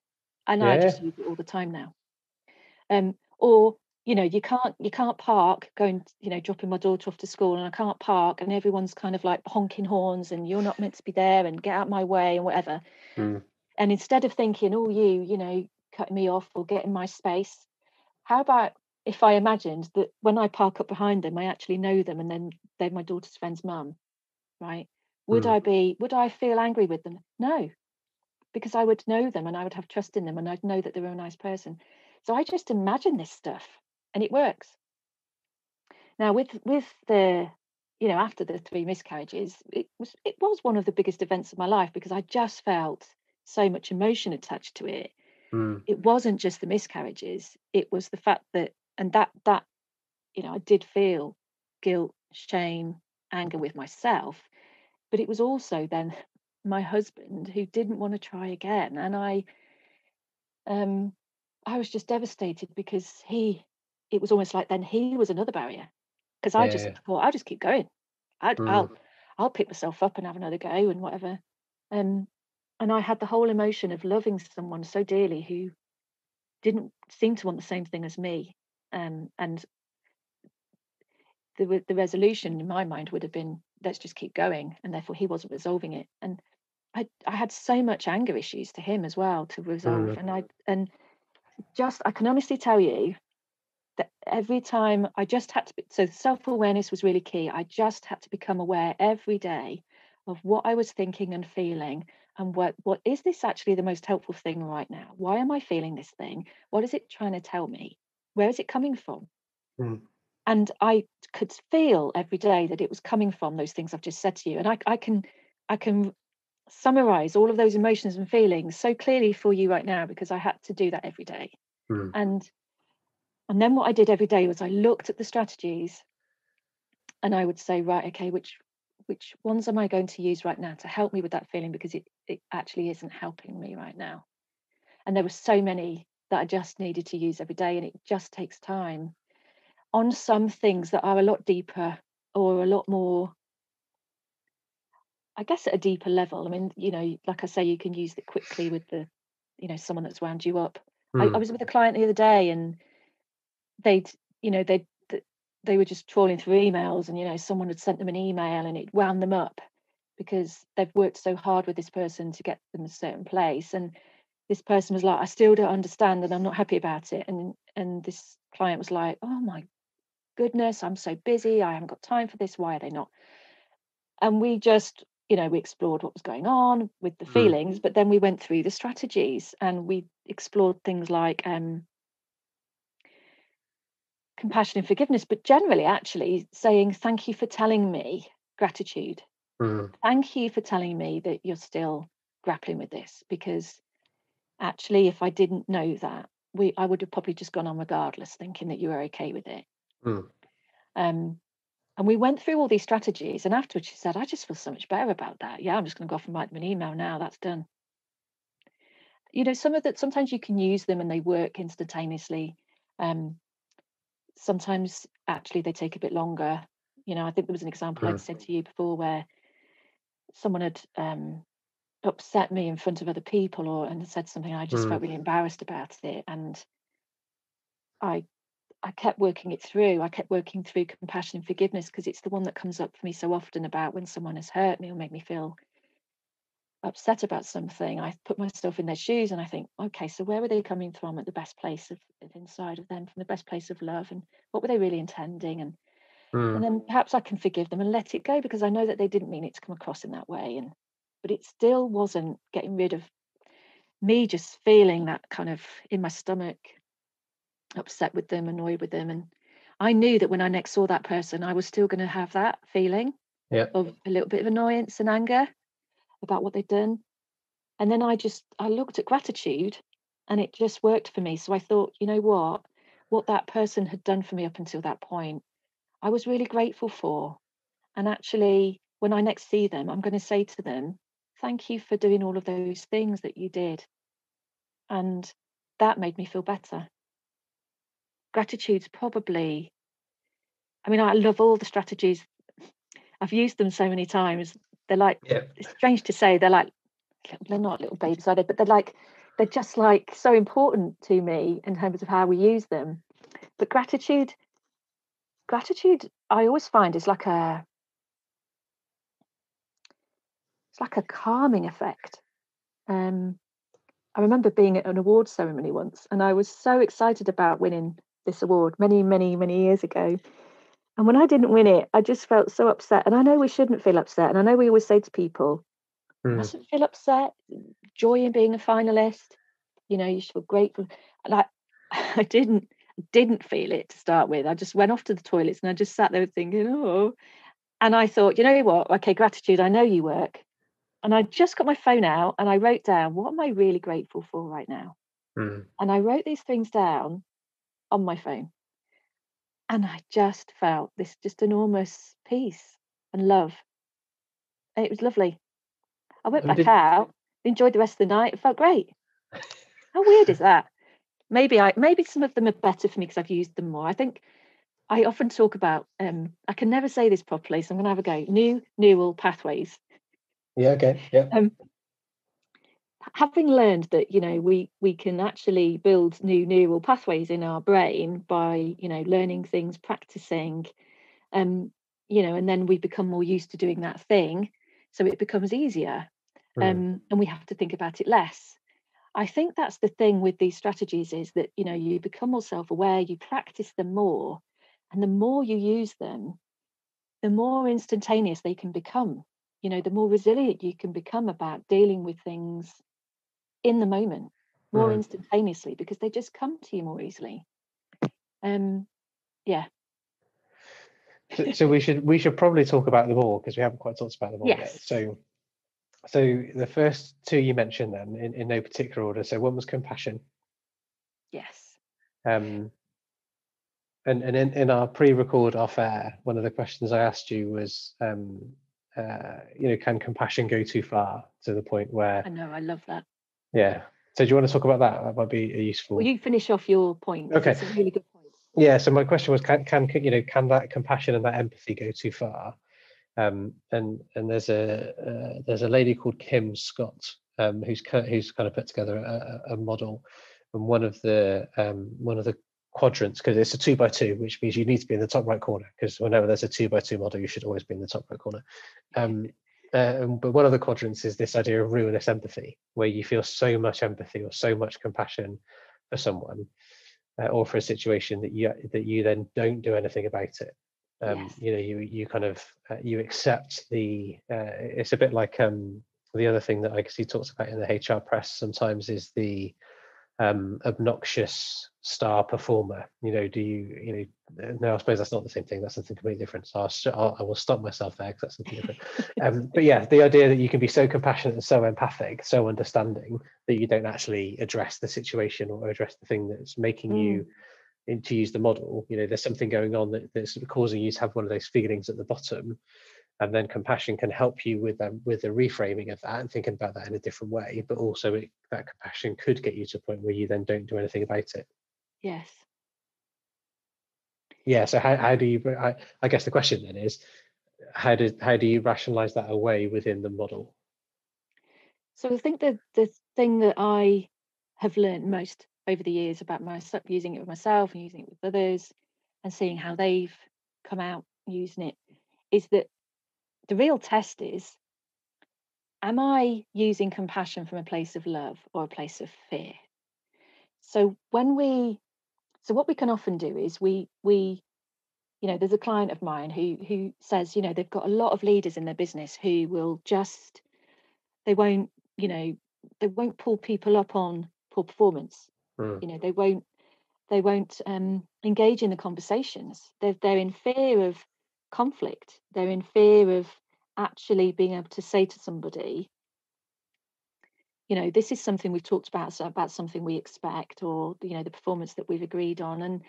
And yeah. I just use it all the time now. Um, or you know, you can't you can't park going, you know, dropping my daughter off to school, and I can't park, and everyone's kind of like honking horns, and you're not meant to be there, and get out my way, and whatever. Mm. And instead of thinking, oh, you, you know, cutting me off or getting my space, how about if I imagined that when I park up behind them, I actually know them, and then they're my daughter's friend's mum, right? Would mm. I be? Would I feel angry with them? No, because I would know them and I would have trust in them and I'd know that they were a nice person. So I just imagine this stuff and it works. Now with with the you know after the three miscarriages it was it was one of the biggest events of my life because I just felt so much emotion attached to it. Mm. It wasn't just the miscarriages it was the fact that and that that you know I did feel guilt, shame, anger with myself but it was also then my husband who didn't want to try again and i um i was just devastated because he it was almost like then he was another barrier because i yeah, just thought i'll just keep going i will mm. i'll i'll pick myself up and have another go and whatever um and i had the whole emotion of loving someone so dearly who didn't seem to want the same thing as me um and the the resolution in my mind would have been let's just keep going and therefore he wasn't resolving it and I, I had so much anger issues to him as well to resolve mm. and I and just I can honestly tell you that every time I just had to be so self-awareness was really key I just had to become aware every day of what I was thinking and feeling and what what is this actually the most helpful thing right now? Why am I feeling this thing? What is it trying to tell me where is it coming from mm. and I could feel every day that it was coming from those things I've just said to you and I, I can I can summarize all of those emotions and feelings so clearly for you right now because I had to do that every day. Mm. And and then what I did every day was I looked at the strategies and I would say, right, okay, which which ones am I going to use right now to help me with that feeling because it, it actually isn't helping me right now. And there were so many that I just needed to use every day and it just takes time on some things that are a lot deeper or a lot more I guess at a deeper level. I mean, you know, like I say, you can use it quickly with the, you know, someone that's wound you up. Mm. I, I, hmm. was with a client the other day, and they'd, you know, they'd, they were just trawling through emails, and you know, someone had sent them an email, and it wound them up because they've worked so hard with this person to get them a certain place, and this person was like, I still don't understand, and I'm not happy about it, and and this client was like, Oh my goodness, I'm so busy, I haven't got time for this. Why are they not? And we just you know we explored what was going on with the mm. feelings but then we went through the strategies and we explored things like um, compassion and forgiveness but generally actually saying thank you for telling me gratitude mm. thank you for telling me that you're still grappling with this because actually if i didn't know that we i would have probably just gone on regardless thinking that you were okay with it mm. um and we went through all these strategies. And afterwards, she said, I just feel so much better about that. Yeah, I'm just going to go off and write them an email now. That's done. You know, some of that, sometimes you can use them and they work instantaneously. Um, sometimes actually they take a bit longer. You know, I think there was an example mm. I'd said to you before where someone had um, upset me in front of other people or and said something I just mm. felt really embarrassed about it and I I kept working it through. I kept working through compassion and forgiveness because it's the one that comes up for me so often about when someone has hurt me or made me feel upset about something. I put myself in their shoes and I think, okay, so where were they coming from at the best place of, inside of them, from the best place of love, and what were they really intending? And mm. and then perhaps I can forgive them and let it go because I know that they didn't mean it to come across in that way. And but it still wasn't getting rid of me just feeling that kind of in my stomach upset with them, annoyed with them. And I knew that when I next saw that person, I was still going to have that feeling yeah. of a little bit of annoyance and anger about what they'd done. And then I just I looked at gratitude and it just worked for me. So I thought, you know what? What that person had done for me up until that point, I was really grateful for. And actually, when I next see them, I'm going to say to them, thank you for doing all of those things that you did. And that made me feel better. Gratitude's probably i mean i love all the strategies. I've used them so many times. They're like yeah. it's strange to say they're like they're not little babies are they? But they're like they're just like so important to me in terms of how we use them. But gratitude gratitude i always find is like a it's like a calming effect um I remember being at an award ceremony once and I was so excited about winning this award many, many, many years ago. And when I didn't win it, I just felt so upset. And I know we shouldn't feel upset. And I know we always say to people, mm. mustn't feel upset. Joy in being a finalist. You know, you should feel grateful. And I, I didn't didn't feel it to start with. I just went off to the toilets and I just sat there thinking, oh. And I thought, you know what? Okay, gratitude. I know you work. And I just got my phone out and I wrote down, what am I really grateful for right now? Mm. And I wrote these things down on my phone. And I just felt this just enormous peace and love. And it was lovely. I went back did... out, enjoyed the rest of the night. It felt great. How weird is that? Maybe I maybe some of them are better for me because I've used them more. I think I often talk about um, I can never say this properly, so I'm gonna have a go. New neural pathways. Yeah, okay. Yeah. Um, having learned that you know we we can actually build new neural pathways in our brain by you know learning things practicing um you know and then we become more used to doing that thing so it becomes easier right. um and we have to think about it less i think that's the thing with these strategies is that you know you become more self-aware you practice them more and the more you use them the more instantaneous they can become you know the more resilient you can become about dealing with things in the moment more instantaneously because they just come to you more easily. Um yeah. So, so, we should we should probably talk about them all because we haven't quite talked about them all yes. yet so so the first two you mentioned then in, in no particular order so one was compassion. Yes. Um and and in, in our pre-record off air one of the questions i asked you was um uh, you know can compassion go too far to the point where i know i love that yeah. So do you want to talk about that? That might be useful. Well, you finish off your point. Okay. It's a really good point. Yeah. So my question was, can can you know can that compassion and that empathy go too far? Um, and and there's a uh, there's a lady called Kim Scott um, who's who's kind of put together a, a model, and one of the um, one of the quadrants because it's a two by two, which means you need to be in the top right corner. Because whenever there's a two by two model, you should always be in the top right corner. Um, uh, but one of the quadrants is this idea of ruinous empathy, where you feel so much empathy or so much compassion for someone uh, or for a situation that you that you then don't do anything about it. Um, yes. You know, you you kind of uh, you accept the. Uh, it's a bit like um, the other thing that I guess he talks about in the HR press sometimes is the um, obnoxious star performer you know do you you know no i suppose that's not the same thing that's something completely different. So i'll, I'll I will stop myself there because that's something different. Um, but yeah the idea that you can be so compassionate and so empathic so understanding that you don't actually address the situation or address the thing that's making mm. you to use the model you know there's something going on that, that's causing you to have one of those feelings at the bottom. And then compassion can help you with them with the reframing of that and thinking about that in a different way but also it, that compassion could get you to a point where you then don't do anything about it yes. Yeah so how, how do you I, I guess the question then is how do how do you rationalize that away within the model? So i think that the thing that i have learned most over the years about myself using it with myself and using it with others and seeing how they've come out using it is that the real test is am i using compassion from a place of love or a place of fear? So when we so what we can often do is we we you know there's a client of mine who who says you know they've got a lot of leaders in their business who will just they won't you know they won't pull people up on poor performance. Mm. you know they won't they won't um, engage in the conversations. They're, they're in fear of conflict. They're in fear of actually being able to say to somebody you know this is something we've talked about so about something we expect or you know the performance that we've agreed on and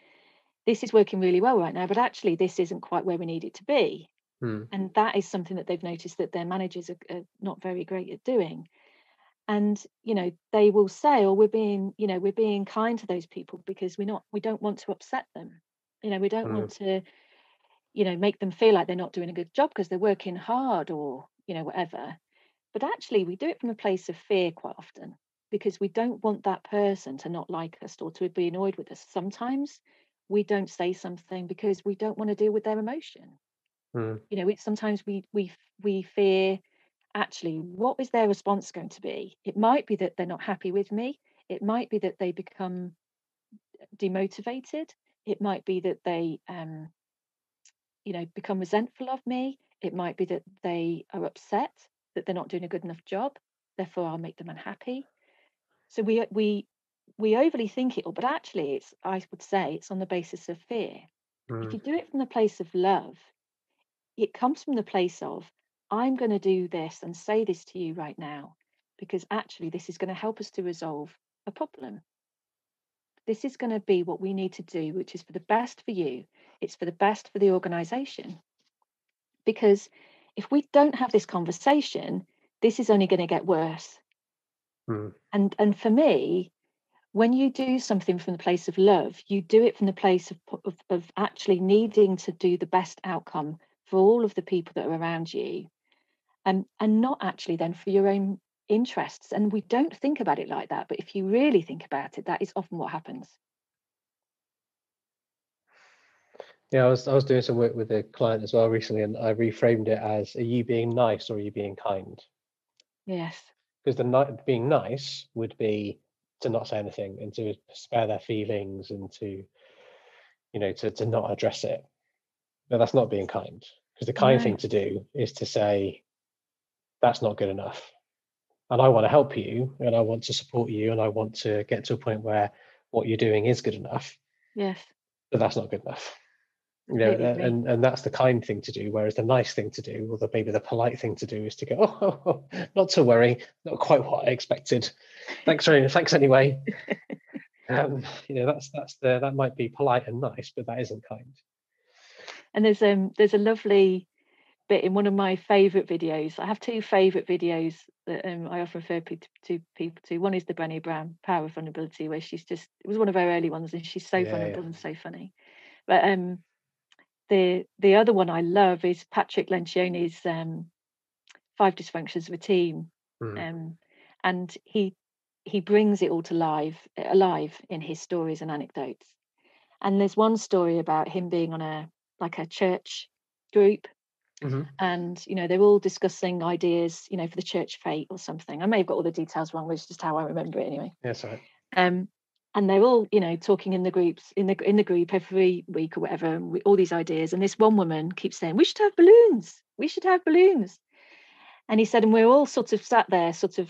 this is working really well right now but actually this isn't quite where we need it to be hmm. and that is something that they've noticed that their managers are, are, not very great at doing and you know they will say oh we're being you know we're being kind to those people because we're not we don't want to upset them you know we don't hmm. want to you know make them feel like they're not doing a good job because they're working hard or you know whatever but actually, we do it from a place of fear quite often because we don't want that person to not like us or to be annoyed with us. Sometimes we don't say something because we don't want to deal with their emotion. Mm. You know, sometimes we we we fear actually what is their response going to be? It might be that they're not happy with me. It might be that they become demotivated. It might be that they um, you know become resentful of me. It might be that they are upset that they're not doing a good enough job therefore i'll make them unhappy. So we we we overly think it all but actually it's i would say it's on the basis of fear. Mm. if you do it from the place of love it comes from the place of i'm going to do this and say this to you right now because actually this is going to help us to resolve a problem. This is going to be what we need to do which is for the best for you. It's for the best for the organization. Because if we don't have this conversation, this is only going to get worse. Mm. And and for me, when you do something from the place of love, you do it from the place of, of, of actually needing to do the best outcome for all of the people that are around you, and and not actually then for your own interests. And we don't think about it like that, but if you really think about it, that is often what happens. Yeah, I was I was doing some work with a client as well recently, and I reframed it as: Are you being nice or are you being kind? Yes. Because the being nice would be to not say anything and to spare their feelings and to, you know, to to not address it. But that's not being kind. Because the kind no. thing to do is to say, that's not good enough, and I want to help you, and I want to support you, and I want to get to a point where what you're doing is good enough. Yes. But that's not good enough you know, and and that's the kind thing to do. Whereas the nice thing to do, or the maybe the polite thing to do, is to go, oh, oh, oh not to worry, not quite what I expected. Thanks very, thanks anyway. um, you know, that's that's the that might be polite and nice, but that isn't kind. And there's um there's a lovely bit in one of my favorite videos. I have two favorite videos that um, I often refer to, to people to. One is the Brené Brown Power of Vulnerability, where she's just it was one of her early ones, and she's so yeah, vulnerable yeah. and so funny. But um, the the other one I love is Patrick Lencioni's um, Five Dysfunctions of a Team, mm. um, and he he brings it all to life alive in his stories and anecdotes. And there's one story about him being on a like a church group, mm-hmm. and you know they're all discussing ideas, you know, for the church fête or something. I may have got all the details wrong, which is just how I remember it anyway. Yes, right. Um, and they're all you know talking in the groups in the in the group every week or whatever we, all these ideas and this one woman keeps saying we should have balloons. We should have balloons. And he said and we're all sort of sat there sort of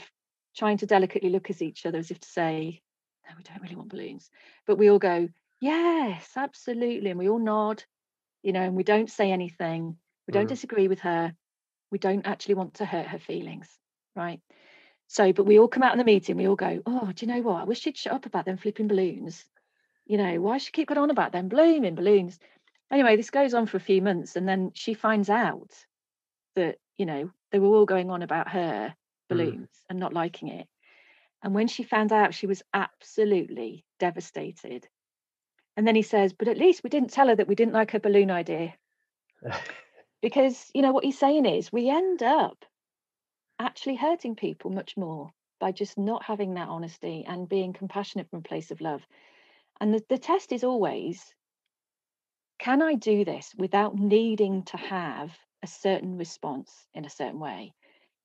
trying to delicately look at each other as if to say no we don't really want balloons. But we all go yes absolutely and we all nod you know and we don't say anything. We don't mm. disagree with her. We don't actually want to hurt her feelings right so, but we all come out in the meeting, we all go, oh, do you know what? I wish she'd shut up about them flipping balloons. You know, why should she keep going on about them blooming balloons? Anyway, this goes on for a few months, and then she finds out that, you know, they were all going on about her mm. balloons mm. and not liking it. And when she found out, she was absolutely devastated. And then he says, but at least we didn't tell her that we didn't like her balloon idea. because, you know, what he's saying is we end up actually hurting people much more by just not having that honesty and being compassionate from a place of love. And the, the test is always can I do this without needing to have a certain response in a certain way?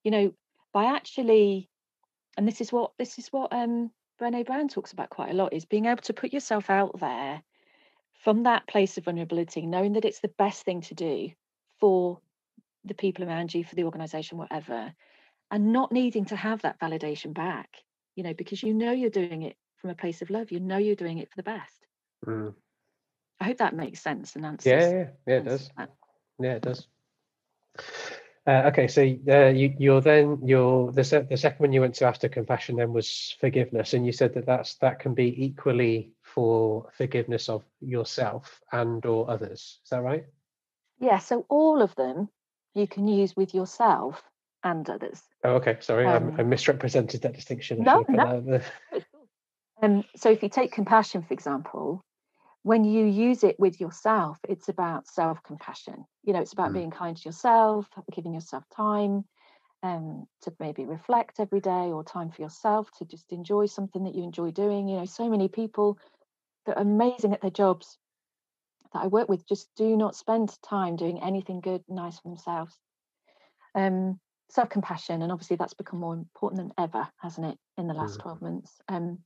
You know, by actually, and this is what this is what um Brene Brown talks about quite a lot is being able to put yourself out there from that place of vulnerability, knowing that it's the best thing to do for the people around you, for the organization, whatever, and not needing to have that validation back, you know, because you know you're doing it from a place of love, you know you're doing it for the best. Mm. I hope that makes sense and answers. Yeah, yeah, yeah, it does. That. Yeah, it does. Uh, okay, so uh, you, you're then you're the se- the second one you went to after compassion then was forgiveness, and you said that that's that can be equally for forgiveness of yourself and or others. Is that right? Yeah. So all of them you can use with yourself and others. Oh, okay. Sorry, um, I, I misrepresented that distinction. No, no. um, so if you take compassion, for example, when you use it with yourself, it's about self compassion. You know, it's about mm. being kind to yourself, giving yourself time um, to maybe reflect every day or time for yourself to just enjoy something that you enjoy doing. You know, so many people that are amazing at their jobs that I work with just do not spend time doing anything good, nice for themselves. Um, self compassion, and obviously that's become more important than ever, hasn't it, in the last mm. 12 months? Um,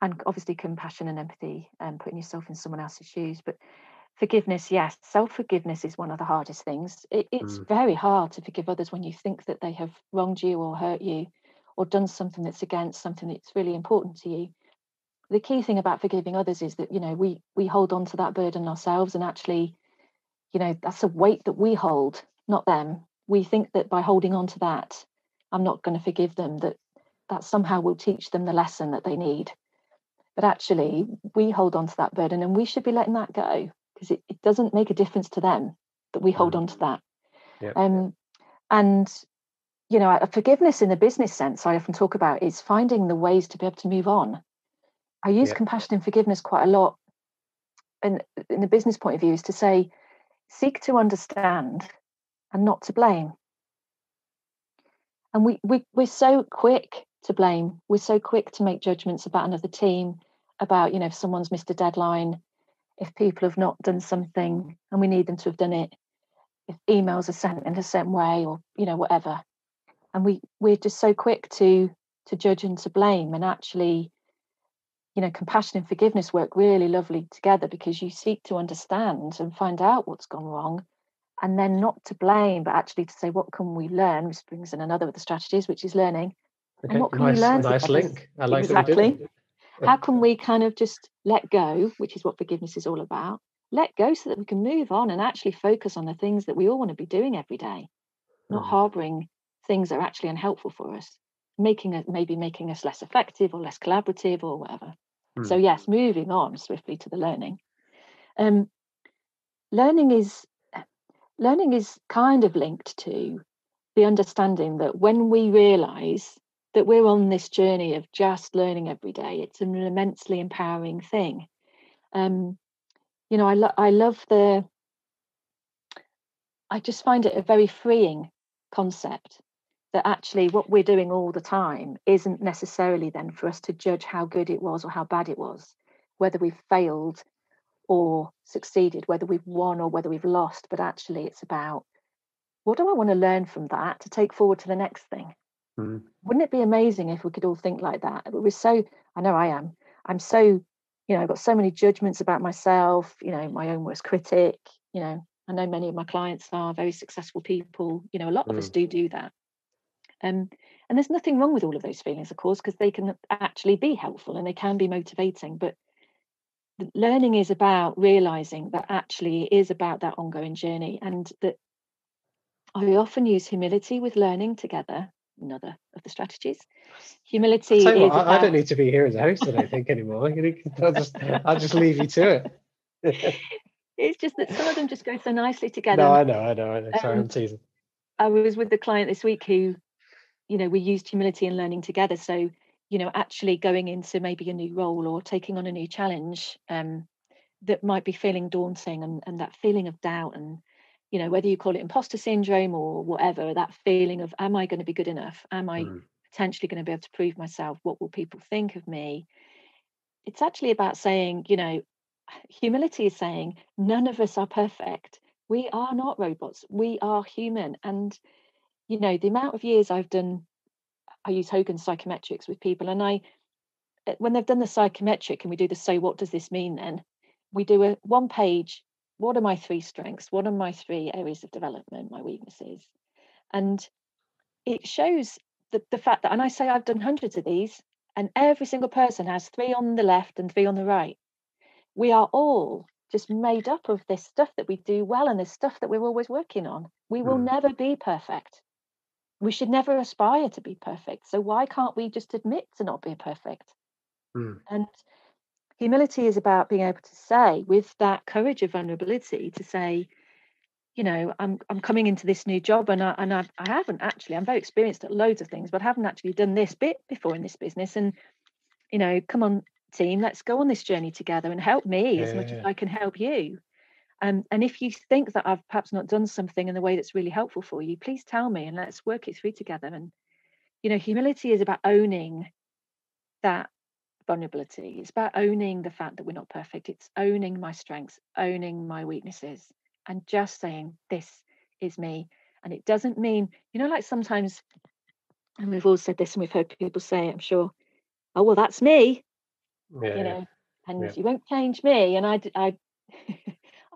and obviously compassion and empathy and um, putting yourself in someone else's shoes but forgiveness yes self-forgiveness is one of the hardest things it, it's mm. very hard to forgive others when you think that they have wronged you or hurt you or done something that's against something that's really important to you the key thing about forgiving others is that you know we we hold on to that burden ourselves and actually you know that's a weight that we hold not them we think that by holding on to that i'm not going to forgive them that that somehow will teach them the lesson that they need but actually, we hold on to that burden and we should be letting that go because it, it doesn't make a difference to them that we hold mm. on to that. Yep. Um, and, you know, forgiveness in the business sense, I often talk about is finding the ways to be able to move on. I use yep. compassion and forgiveness quite a lot. And in the business point of view, is to say, seek to understand and not to blame. And we, we we're so quick to blame. We're so quick to make judgments about another team about you know if someone's missed a deadline if people have not done something and we need them to have done it if emails are sent in a certain way or you know whatever and we we're just so quick to to judge and to blame and actually you know compassion and forgiveness work really lovely together because you seek to understand and find out what's gone wrong and then not to blame but actually to say what can we learn which brings in another of the strategies which is learning okay. and what can nice, we learn nice link i like exactly how can we kind of just let go, which is what forgiveness is all about, let go so that we can move on and actually focus on the things that we all want to be doing every day, not mm. harboring things that are actually unhelpful for us, making it maybe making us less effective or less collaborative or whatever. Mm. So yes, moving on swiftly to the learning. Um, learning is learning is kind of linked to the understanding that when we realize that we're on this journey of just learning every day. It's an immensely empowering thing. Um, you know, I, lo- I love the, I just find it a very freeing concept that actually what we're doing all the time isn't necessarily then for us to judge how good it was or how bad it was, whether we've failed or succeeded, whether we've won or whether we've lost, but actually it's about what do I want to learn from that to take forward to the next thing? Mm. Wouldn't it be amazing if we could all think like that? We're so, I know I am. I'm so, you know, I've got so many judgments about myself, you know, my own worst critic, you know, I know many of my clients are very successful people. You know, a lot mm. of us mm. do do that. Um, and there's nothing wrong with all of those feelings, of course, because they can actually be helpful and they can be motivating. But learning is about realizing that actually it is about that ongoing journey and that I often use humility with learning together another of the strategies. Humility. What, about... I, don't need to be here as a host, I don't think anymore. I'll just, I'll just leave you to it. it's just that some of them just go so nicely together. No, I know, I know, I know. Sorry, um, I'm teasing. I was with the client this week who, you know, we used humility and learning together. So, you know, actually going into maybe a new role or taking on a new challenge, um, that might be feeling daunting and, and that feeling of doubt and you know whether you call it imposter syndrome or whatever that feeling of am i going to be good enough? Am i mm. potentially going to be able to prove myself? What will people think of me? It's actually about saying you know humility is saying none of us are perfect. We are not robots. We are human. And you know the amount of years i've done i use hogan psychometrics with people and i eh, when they've done the psychometric and we do the so what does this mean then? we do a one page what are my three strengths? What are my three areas of development my weaknesses? and it shows the, the fact that and i say i've done hundreds of these and every single person has three on the left and three on the right. We are all just made up of this stuff that we do well and this stuff that we're always working on. We will mm. never be perfect we should never aspire to be perfect so why can't we just admit to not being perfect mm. and humility is about being able to say with that courage of vulnerability to say you know i'm i'm coming into this new job and i and i, I haven't actually i'm very experienced at loads of things but I haven't actually done this bit before in this business and you know come on team let's go on this journey together and help me yeah, as much yeah. as i can help you um, and if you think that i've perhaps not done something in a way that's really helpful for you please tell me and let's work it through together and you know humility is about owning that vulnerability. It's about owning the fact that we're not perfect. It's owning my strengths, owning my weaknesses, and just saying, This is me. And it doesn't mean, you know, like sometimes, and we've all said this and we've heard people say, I'm sure, oh, well, that's me. Yeah, you know, and yeah. you won't change me. And I, I,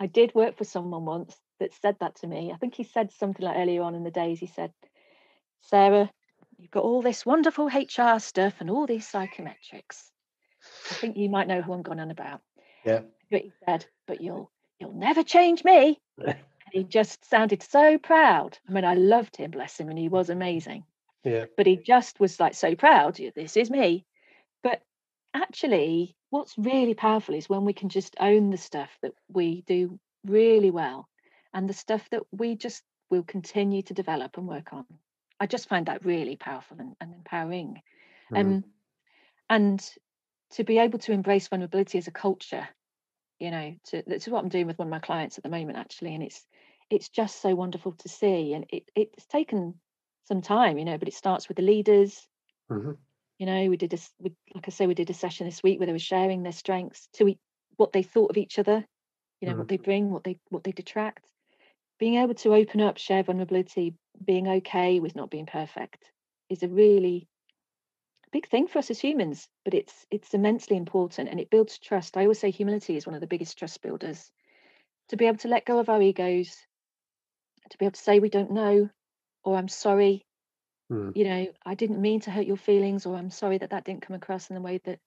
I did work for someone once that said that to me. I think he said something like earlier on in the days, he said, Sarah, you've got all this wonderful HR stuff and all these psychometrics. I think you might know who I'm going on about. Yeah. But he said, but you'll you'll never change me. and he just sounded so proud. I mean, I loved him, bless him, and he was amazing. Yeah. But he just was like so proud. This is me. But actually, what's really powerful is when we can just own the stuff that we do really well and the stuff that we just will continue to develop and work on. I just find that really powerful and, and empowering. Mm. Um, and to be able to embrace vulnerability as a culture you know to that's what i'm doing with one of my clients at the moment actually and it's it's just so wonderful to see and it, it's taken some time you know but it starts with the leaders mm-hmm. You know we did a we, like i say we did a session this week where they were sharing their strengths to what they thought of each other you know mm-hmm. what they bring what they what they detract being able to open up share vulnerability being okay with not being perfect is a really big thing for us as humans, but it's it's immensely important and it builds trust. I always say humility is one of the biggest trust builders. To be able to let go of our egos, to be able to say we don't know, or I'm sorry, hmm. you know, I didn't mean to hurt your feelings, or I'm sorry that that didn't come across in the way that,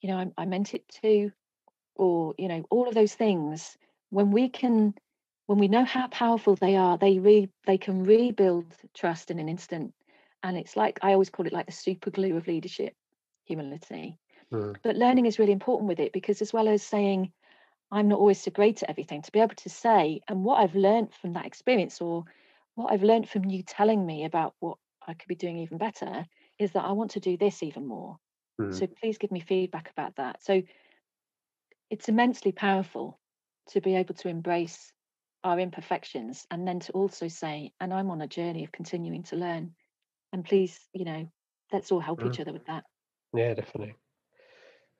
you know, I, I meant it to, or you know, all of those things. When we can, when we know how powerful they are, they re they can rebuild trust in an instant and it's like i always call it like the super glue of leadership humility mm. but learning is really important with it because as well as saying i'm not always so great at everything to be able to say and what i've learned from that experience or what i've learned from you telling me about what i could be doing even better is that i want to do this even more. Mm. so please give me feedback about that. So it's immensely powerful to be able to embrace our imperfections and then to also say and i'm on a journey of continuing to learn. And please you know let's all help mm. each other with that. Yeah definitely.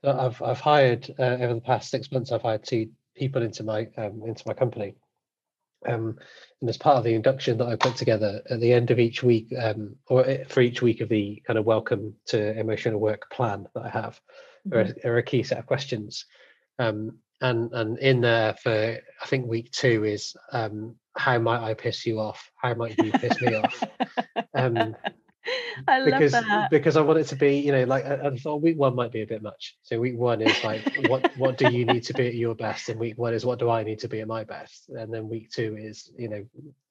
I've i've hired uh, over the past six months i've hired two people into my um, into my company um, and as part of the induction that I put together at the end of each week, um, or eh, for each week of the kind of welcome to emotional work plan that I have, mm-hmm. are, a, are, a, key set of questions. Um, and and in there for I think week two is um, how might I piss you off? How might you piss me off? I because, love that. Because I want it to be, you know, like I, I thought week one might be a bit much. So week one is like, what what do you need to be at your best? And week one is what do I need to be at my best? And then week two is, you know,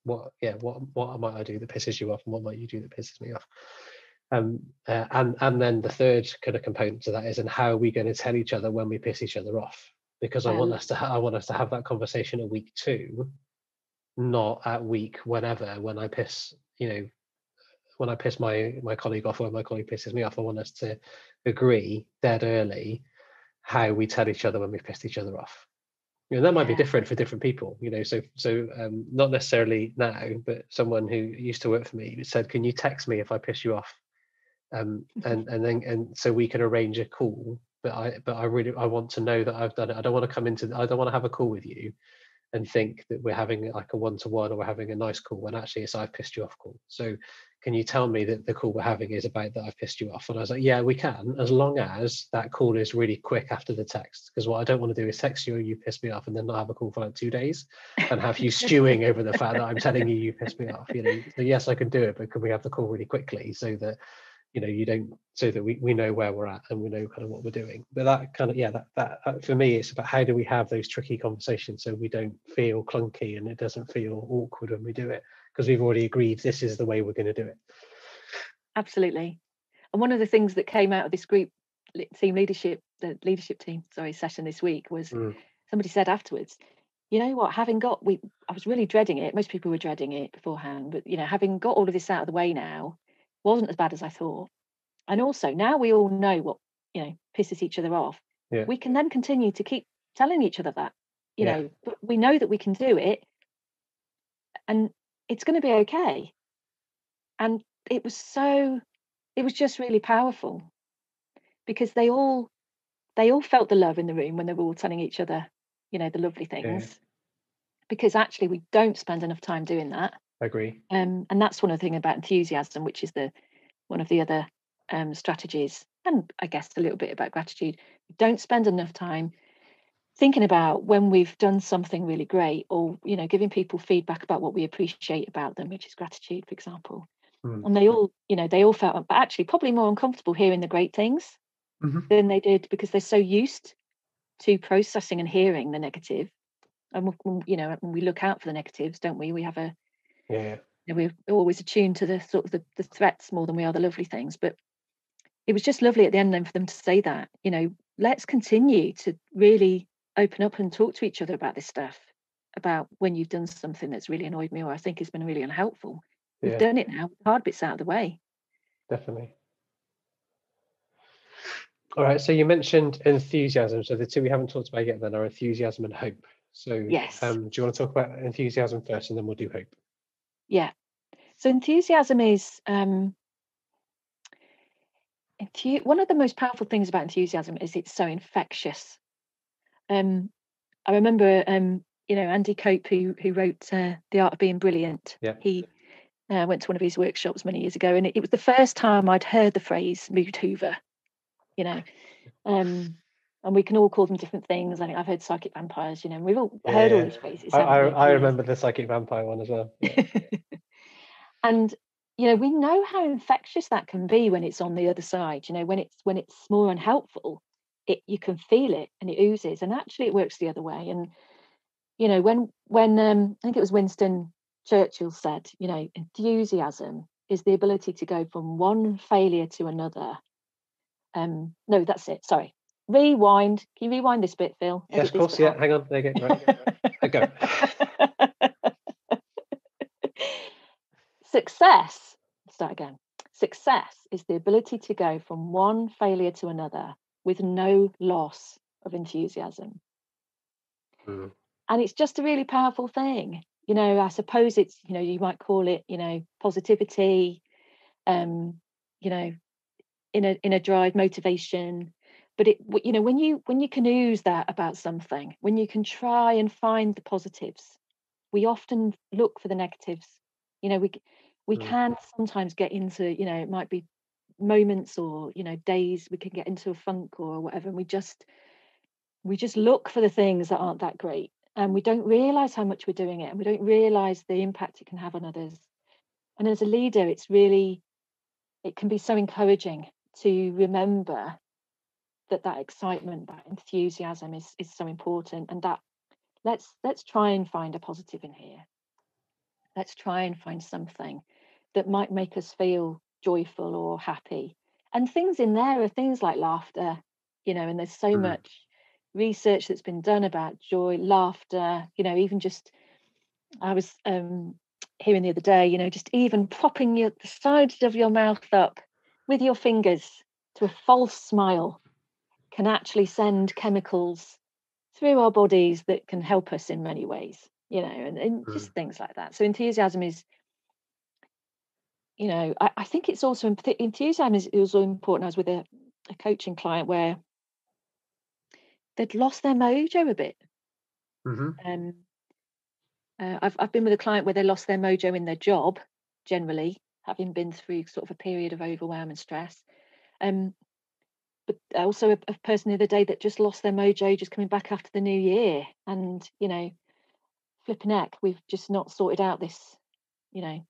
what yeah, what what might I do that pisses you off, and what might you do that pisses me off? Um, uh, and and then the third kind of component to that is, and how are we going to tell each other when we piss each other off? Because I want us to ha- I want us to have that conversation at week two, not at week whenever when I piss you know when I piss my my colleague off or my colleague pisses me off, I want us to agree dead early how we tell each other when we've pissed each other off. You know that might be different for different people you know so so um, not necessarily now but someone who used to work for me said can you text me if i piss you off? Um, mm-hmm. and and then and so we can arrange a call but i but i really i want to know that i've done it. I don't want to come into i don't want to have a call with you and think that we're having like a one-to-one or we're having a nice call when actually it's i've pissed you off call. So can you tell me that the call we're having is about that I've pissed you off? And I was like, yeah, we can, as long as that call is really quick after the text. Because what I don't want to do is text you, and you piss me off, and then not have a call for like two days and have you stewing over the fact that I'm telling you you pissed me off. You know, so yes, I can do it, but could we have the call really quickly so that you know you don't so that we, we know where we're at and we know kind of what we're doing but that kind of yeah that, that uh, for me it's about how do we have those tricky conversations so we don't feel clunky and it doesn't feel awkward when we do it because we've already agreed this is the way we're going to do it. Absolutely. And one of the things that came out of this group team leadership, the leadership team, sorry, session this week was mm. somebody said afterwards, you know what, having got we I was really dreading it. Most people were dreading it beforehand, but you know, having got all of this out of the way now, wasn't as bad as I thought. And also now we all know what, you know, pisses each other off. Yeah. We can then continue to keep telling each other that, you yeah. know, but we know that we can do it. And it's going to be okay. And it was so, it was just really powerful because they all, they all felt the love in the room when they were all telling each other, you know, the lovely things. Yeah. Because actually, we don't spend enough time doing that. I agree. Um, and that's one of the things about enthusiasm, which is the one of the other um, strategies, and I guess a little bit about gratitude. We don't spend enough time thinking about when we've done something really great or you know giving people feedback about what we appreciate about them which is gratitude for example mm. and they all you know they all felt actually probably more uncomfortable hearing the great things mm-hmm. than they did because they're so used to processing and hearing the negative. and you know when we look out for the negatives don't we we have a yeah you know, we're always attuned to the sort of the, the threats more than we are the lovely things but it was just lovely at the end then for them to say that you know let's continue to really open up and talk to each other about this stuff about when you've done something that's really annoyed me or I think has been really unhelpful. We've yeah. done it now. Hard bits out of the way. Definitely. All right. So you mentioned enthusiasm. So the two we haven't talked about yet then are enthusiasm and hope. So yes. Um, do you want to talk about enthusiasm first, and then we'll do hope? Yeah. So enthusiasm is um, one of the most powerful things about enthusiasm is it's so infectious um, I remember, um, you know, Andy Cope, who who wrote uh, The Art of Being Brilliant. Yeah. He uh, went to one of his workshops many years ago, and it, it, was the first time I'd heard the phrase "mood hoover." You know, um, and we can all call them different things. I think I've heard psychic vampires. You know, we've all yeah, heard all these phrases. I, I, I remember the psychic vampire one as well. Yeah. and you know, we know how infectious that can be when it's on the other side. You know, when it's when it's more unhelpful it you can feel it and it oozes and actually it works the other way and you know when when um, i think it was winston churchill said you know enthusiasm is the ability to go from one failure to another. Um no that's it sorry. Rewind. Can you rewind this bit phil? Yes of course yeah hang on there you go right, go. Success start again. Success is the ability to go from one failure to another with no loss of enthusiasm. Mm. And it's just a really powerful thing. You know, I suppose it's, you know, you might call it, you know, positivity, um, you know, in a in a drive, motivation. But it, you know, when you when you can ooze that about something, when you can try and find the positives, we often look for the negatives. You know, we we mm. can sometimes get into, you know, it might be moments or you know days we can get into a funk or whatever and we just we just look for the things that aren't that great and we don't realize how much we're doing it and we don't realize the impact it can have on others. And as a leader it's really it can be so encouraging to remember that that excitement that enthusiasm is is so important and that let's let's try and find a positive in here. Let's try and find something that might make us feel joyful or happy. And things in there are things like laughter, you know, and there's so mm. much research that's been done about joy, laughter, you know, even just I was um hearing the other day, you know, just even propping your the sides of your mouth up with your fingers to a false smile can actually send chemicals through our bodies that can help us in many ways, you know, and, and mm. just things like that. So enthusiasm is, you know, I, I think it's also enthusiasm is also important. I was with a, a coaching client where they'd lost their mojo a bit. Mm-hmm. Um, uh, I've I've been with a client where they lost their mojo in their job, generally having been through sort of a period of overwhelm and stress. Um, but also a, a, person the other day that just lost their mojo just coming back after the new year and you know flipping heck we've just not sorted out this you know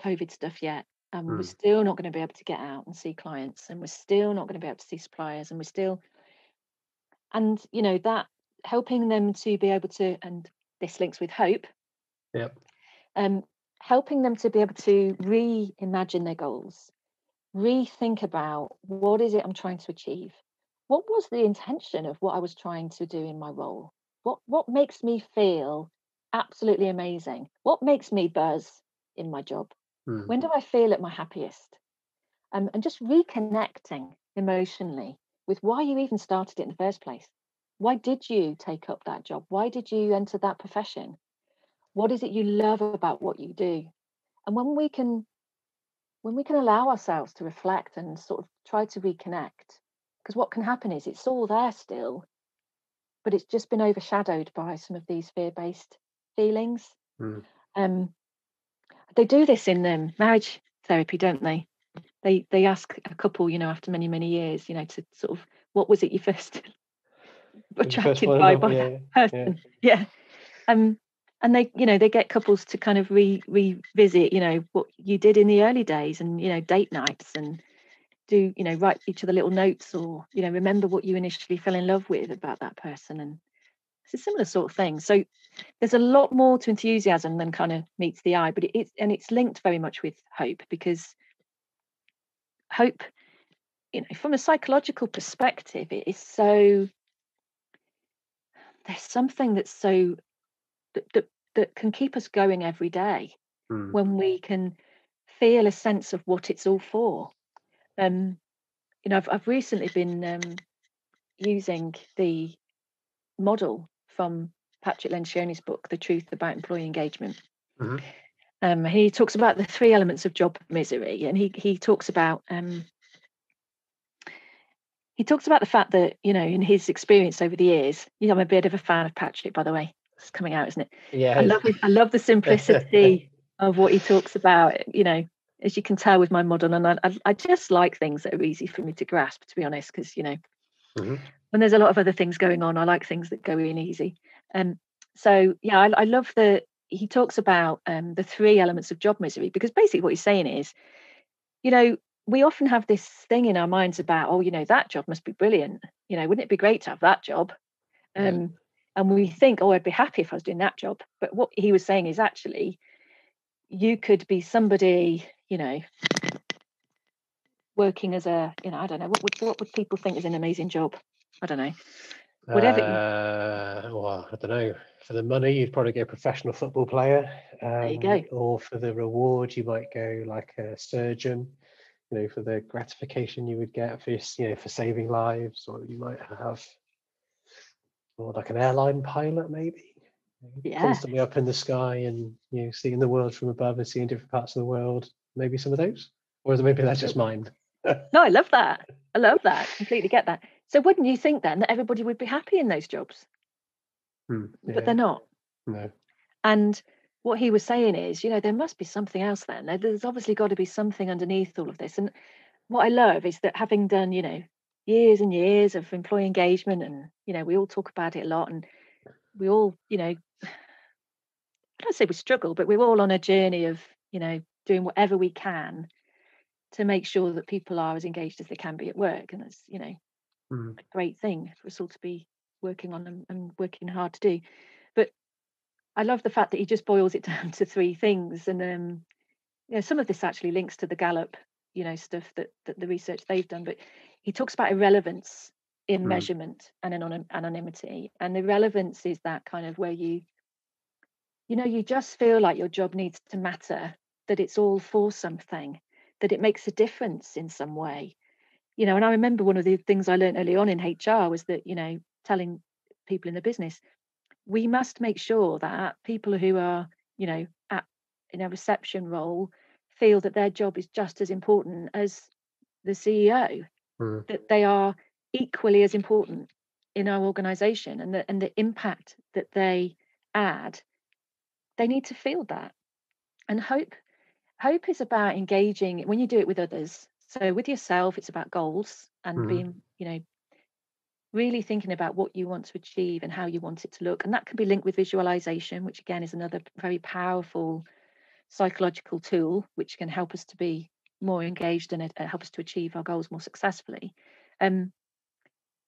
covid stuff yet and mm. we're still not going to be able to get out and see clients and we're still not going to be able to see suppliers and we're still and you know that helping them to be able to and this links with hope yep um helping them to be able to reimagine their goals rethink about what is it I'm trying to achieve? What was the intention of what I was trying to do in my role? What what makes me feel absolutely amazing? What makes me buzz in my job? Mm. When do I feel at my happiest? Um, and just reconnecting emotionally with why you even started it in the first place. Why did you take up that job? Why did you enter that profession? What is it you love about what you do? And when we can when we can allow ourselves to reflect and sort of try to reconnect, because what can happen is it's all there still, but it's just been overshadowed by some of these fear-based feelings. Mm. Um, they do this in um, marriage therapy, don't they? They they ask a couple, you know, after many many years, you know, to sort of what was it you first attracted by by yeah, person? Yeah. yeah. Um, and they you know they get couples to kind of re revisit you know what you did in the early days and you know date nights and do you know write each other little notes or you know remember what you initially fell in love with about that person and it's a similar sort of thing so there's a lot more to enthusiasm than kind of meets the eye but it's and it's linked very much with hope because hope you know from a psychological perspective it is so there's something that's so that, that, that can keep us going every day mm. when we can feel a sense of what it's all for. Um, you know, I've, I've recently been um, using the model from Patrick Lencioni's book, The Truth About Employee Engagement. Mm-hmm. Um, he talks about the three elements of job misery, and he he talks about um, he talks about the fact that you know in his experience over the years, you know, I'm a bit of a fan of Patrick, by the way it's coming out, isn't it? Yeah. I love I love the simplicity of what he talks about. You know, as you can tell with my model, and I, I just like things that are easy for me to grasp. To be honest, because you know, mm-hmm. When there's a lot of other things going on, I like things that go in easy. Um, so yeah, I, I love the he talks about um, the three elements of job misery because basically what he's saying is, you know, we often have this thing in our minds about, oh, you know, that job must be brilliant. You know, wouldn't it be great to have that job? Um, yeah and we think oh i'd be happy if i was doing that job but what he was saying is actually you could be somebody you know working as a you know i don't know what would what would people think is an amazing job i don't know. Whatever uh, well i don't know. For the money you'd probably go professional football player um, there you go. Um, or for the reward you might go like a surgeon you know for the gratification you would get for you know for saving lives or you might have or like an airline pilot maybe. Yeah. constantly up in the sky and you know seeing the world from above and seeing different parts of the world maybe some of those? Or maybe that's just mine? No i love that. I love that. Completely get that so wouldn't you think then that everybody would be happy in those jobs? Hmm, yeah. but they're not. No. And what he was saying is you know there must be something else then there's obviously got to be something underneath all of this. And what i love is that having done you know years and years of employee engagement and you know we all talk about it a lot and we all you know i don't say we struggle but we're all on a journey of you know doing whatever we can to make sure that people are as engaged as they can be at work. And it's you know mm. a great thing for us all to be working on and, and working hard to do but i love the fact that he just boils it down to three things and um you know some of this actually links to the gallup you know stuff that that the research they've done but he talks about irrelevance in mm. measurement and in anonymity and the relevance is that kind of where you you know you just feel like your job needs to matter that it's all for something that it makes a difference in some way you know, and I remember one of the things I learned early on in HR was that, you know, telling people in the business, we must make sure that people who are, you know, at in a reception role feel that their job is just as important as the CEO, mm. that they are equally as important in our organization and the and the impact that they add, they need to feel that. And hope hope is about engaging when you do it with others so with yourself it's about goals and mm-hmm. being you know really thinking about what you want to achieve and how you want it to look and that can be linked with visualization which again is another very powerful psychological tool which can help us to be more engaged and it, it help us to achieve our goals more successfully um,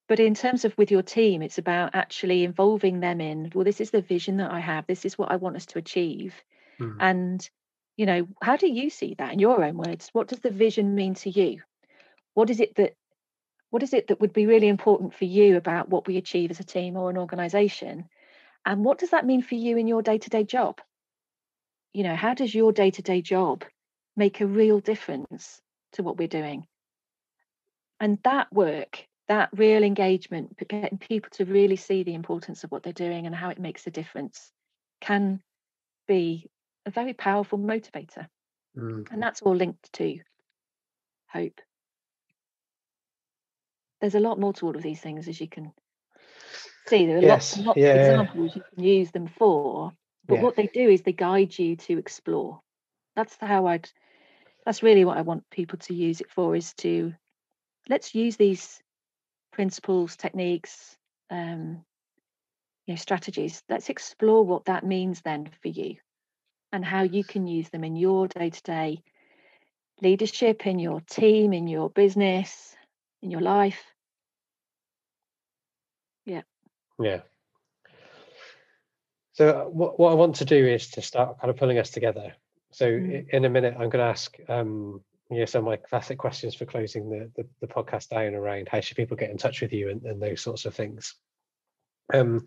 but in terms of with your team it's about actually involving them in well this is the vision that i have this is what i want us to achieve mm-hmm. and you know how do you see that in your own words? What does the vision mean to you? What is it that what is it that would be really important for you about what we achieve as a team or an organization? And what does that mean for you in your day-to-day job? You know how does your day-to-day job make a real difference to what we're doing? And that work that real engagement getting people to really see the importance of what they're doing and how it makes a difference can be a very powerful motivator. Mm. And that's all linked to hope. There's a lot more to all of these things, as you can see. There are yes. lots, lots yeah. of examples you can use them for. But yeah. what they do is they guide you to explore. That's how I'd, that's really what I want people to use it for is to let's use these principles, techniques, um, you know, strategies. Let's explore what that means then for you and how you can use them in your day to day leadership, in your team, in your business, in your life. Yeah. Yeah. So uh, what, what I want to do is to start kind of pulling us together. So mm. in a minute, I'm going to ask um, you know, some of my classic questions for closing the, the, the podcast down around how should people get in touch with you and, and those sorts of things. Um,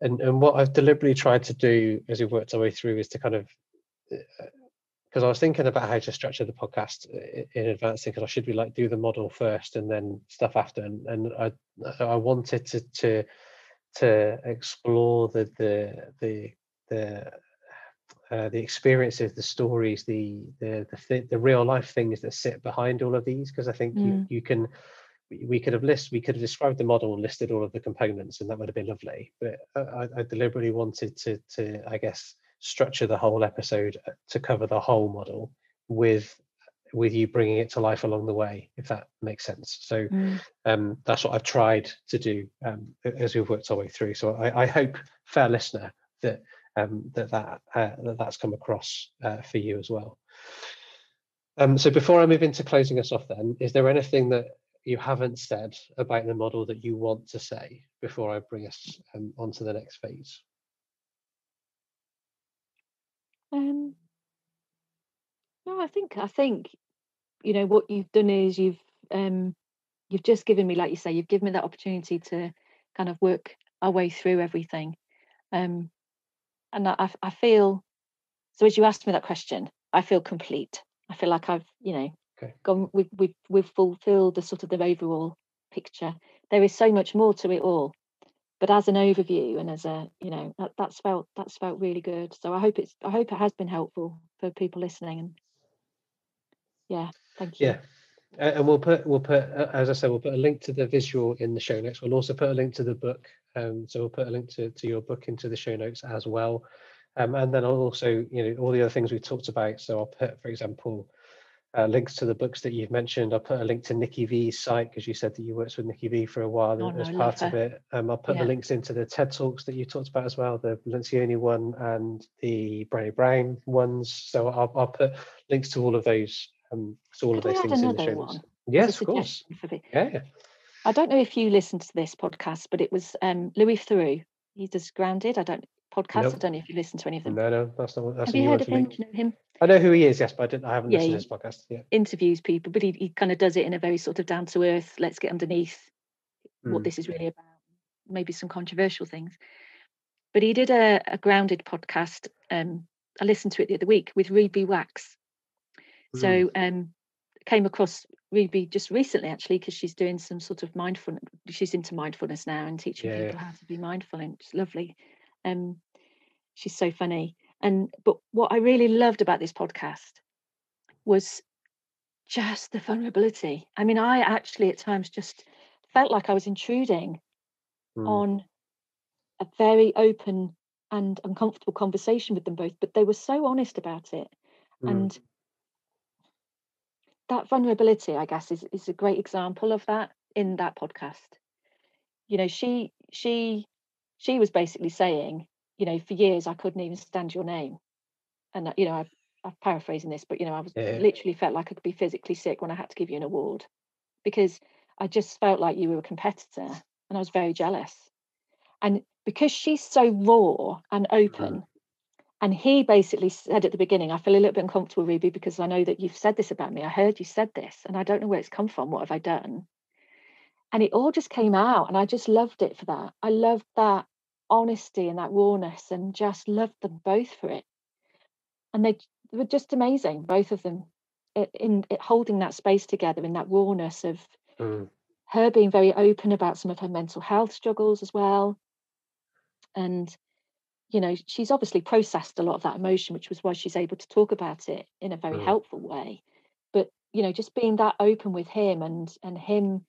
and and what I've deliberately tried to do as we've worked our way through is to kind of because uh, I was thinking about how to structure the podcast in advance, because I should be like do the model first and then stuff after, and, and I I wanted to to to explore the the the the uh, the experiences, the stories, the the the, the real life things that sit behind all of these, because I think mm. you you can we could have list we could have described the model and listed all of the components and that would have been lovely. But I, I, deliberately wanted to to i guess structure the whole episode uh, to cover the whole model with with you bringing it to life along the way if that makes sense. So mm. um, that's what i've tried to do um, as we've worked our way through. So i, I hope fair listener that um, that that, uh, that that's come across uh, for you as well. Um, so before I move into closing us off, then, is there anything that you haven't said about the model that you want to say before I bring us um, on to the next phase? Um, no, I think I think you know what you've done is you've um, you've just given me, like you say, you've given me that opportunity to kind of work our way through everything, um, and I, I feel so. As you asked me that question, I feel complete. I feel like I've you know okay. gone we've, we've we've fulfilled the sort of the overall picture. There is so much more to it all but as an overview and as a you know that, that's felt that's felt really good. So i hope it's i hope it has been helpful for people listening and yeah thank you. Yeah and we'll put we'll put as i said we'll put a link to the visual in the show notes. We'll also put a link to the book um, so we'll put a link to, to your book into the show notes as well. Um, and then i'll also you know all the other things we talked about. So i'll put for example uh, links to the books that you've mentioned. I'll put a link to Nikki V's site because you said that you worked with Nikki V for a while oh, as no, part of it. Um, I'll put yeah. the links into the TED Talks that you talked about as well, the Lencioni one and the Brené Brown ones. So I'll, I'll put links to all of those, um, to all Could of those things in the show notes. Yes, of course. Yeah. I don't know if you listened to this podcast, but it was um, Louis Theroux. He does Grounded. I don't podcast. Nope. I don't know if you listened to any of them. No, no, that's not. That's Have you heard of him? Do you know him? I know who he is, yes, but I didn't. I haven't yeah, listened to his podcast. Yeah, interviews people, but he, he kind of does it in a very sort of down to earth. Let's get underneath mm. what hmm. this is really about. Maybe some controversial things, but he did a, a grounded podcast. Um, I listened to it the other week with Ruby Wax. Mm. So um, came across Ruby just recently, actually, because she's doing some sort of mindfulness. She's into mindfulness now and teaching yeah, people yeah. how to be mindful, and it's lovely. Um, she's so funny. And but what I really loved about this podcast was just the vulnerability. I mean, I actually at times just felt like I was intruding mm. on a very open and uncomfortable conversation with them both, but they were so honest about it. Mm. And that vulnerability, I guess, is, is a great example of that in that podcast. You know, she she she was basically saying, you know, for years I couldn't even stand your name. And you know, I I'm paraphrasing this, but you know, I was yeah. literally felt like I could be physically sick when I had to give you an award because I just felt like you were a competitor and I was very jealous. And because she's so raw and open, mm. and he basically said at the beginning, I feel a little bit uncomfortable, Ruby, because I know that you've said this about me. I heard you said this, and I don't know where it's come from. What have I done? And it all just came out, and I just loved it for that. I loved that honesty and that rawness, and just loved them both for it. And they were just amazing, both of them, in, in holding that space together in that rawness of mm. her being very open about some of her mental health struggles as well. And, you know, she's obviously processed a lot of that emotion, which was why she's able to talk about it in a very mm. helpful way. But, you know, just being that open with him and and him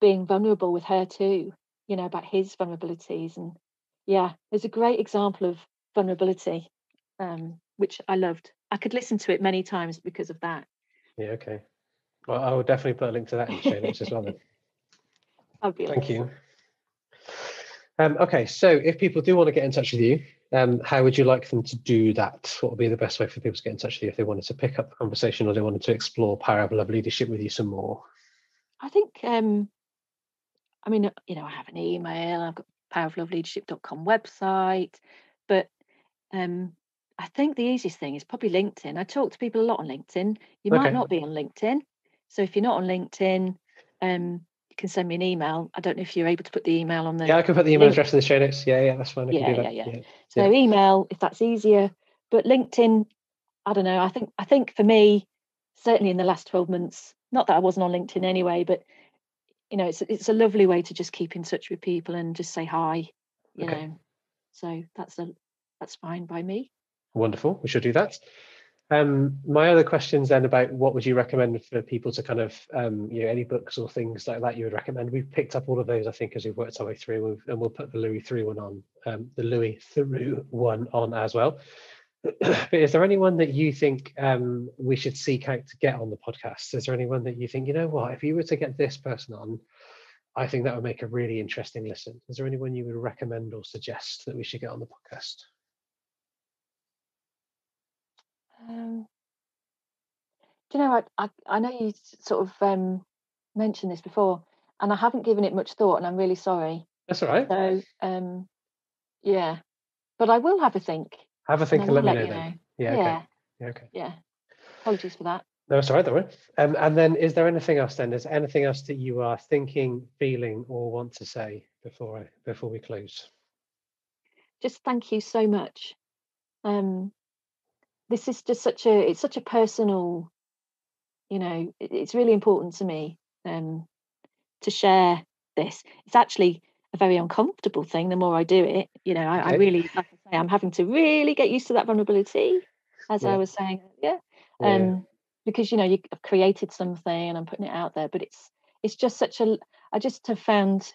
being vulnerable with her too, you know, about his vulnerabilities. And yeah, there's a great example of vulnerability, um, which I loved. I could listen to it many times because of that. Yeah, okay. Well, I will definitely put a link to that in the show notes as well. Then. Thank you. Um, okay, so if people do want to get in touch with you, um, how would you like them to do that? What would be the best way for people to get in touch with you if they wanted to pick up the conversation or they wanted to explore Power of leadership with you some more? I think, um, I mean, you know, I have an email, I've got powerofloveleadership.com website, but um, I think the easiest thing is probably LinkedIn. I talk to people a lot on LinkedIn. You okay. might not be on LinkedIn. So if you're not on LinkedIn, um, you can send me an email. I don't know if you're able to put the email on the Yeah, I can put the email link. address in the show notes. Yeah, yeah, that's fine. I yeah, yeah, yeah, yeah. So yeah. email if that's easier. But LinkedIn, I don't know. I think I think for me, certainly in the last 12 months, not that I wasn't on LinkedIn anyway, but you know, it's it's a lovely way to just keep in touch with people and just say hi, you okay. know. So that's a that's fine by me. Wonderful. We should do that. Um, my other questions then about what would you recommend for people to kind of, um, you know, any books or things like that you would recommend? We've picked up all of those, I think, as we've worked our way through, and we'll put the Louis Theroux one on, um, the Louis Theroux one on as well. but is there anyone that you think um, we should seek out to get on the podcast? Is there anyone that you think, you know what, if you were to get this person on, I think that would make a really interesting listen. Is there anyone you would recommend or suggest that we should get on the podcast? Um, do you know, I, I, I know you sort of um, mentioned this before, and I haven't given it much thought, and I'm really sorry. That's all right. So, um, yeah, but I will have a think. Have a think and, and let me know, then. Know. Yeah, yeah. Okay. Yeah. Okay. Yeah. Apologies for that. No, it's all right, don't worry. Um, and then, is there anything else? Then, is there anything else that you are thinking, feeling, or want to say before I, before we close? Just thank you so much. Um, this is just such a it's such a personal you know it's really important to me um to share this it's actually a very uncomfortable thing the more i do it you know i, okay. I really like I i'm having to really get used to that vulnerability as yeah. i was saying yeah um because you know you've created something and i'm putting it out there but it's it's just such a i just have found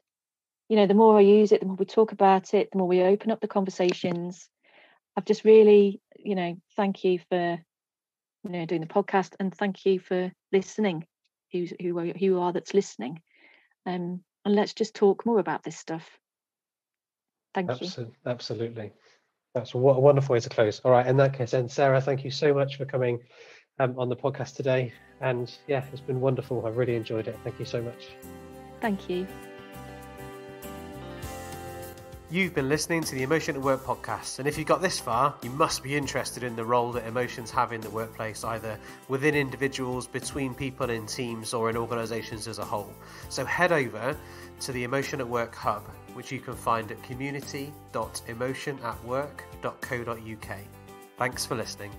you know the more i use it the more we talk about it the more we open up the conversations I've just really, you know, thank you for, you know, doing the podcast and thank you for listening. Who's who are who you are that's listening, um, and let's just talk more about this stuff. Thank Absolutely, you. Absolutely, that's what a wonderful way to close. All right, in that case, and Sarah, thank you so much for coming um, on the podcast today. And yeah, it's been wonderful. I've really enjoyed it. Thank you so much. Thank you. You've been listening to the Emotion at Work podcast, and if you got this far, you must be interested in the role that emotions have in the workplace, either within individuals, between people in teams, or in organisations as a whole. So head over to the Emotion at Work Hub, which you can find at community.emotionatwork.co.uk. Thanks for listening.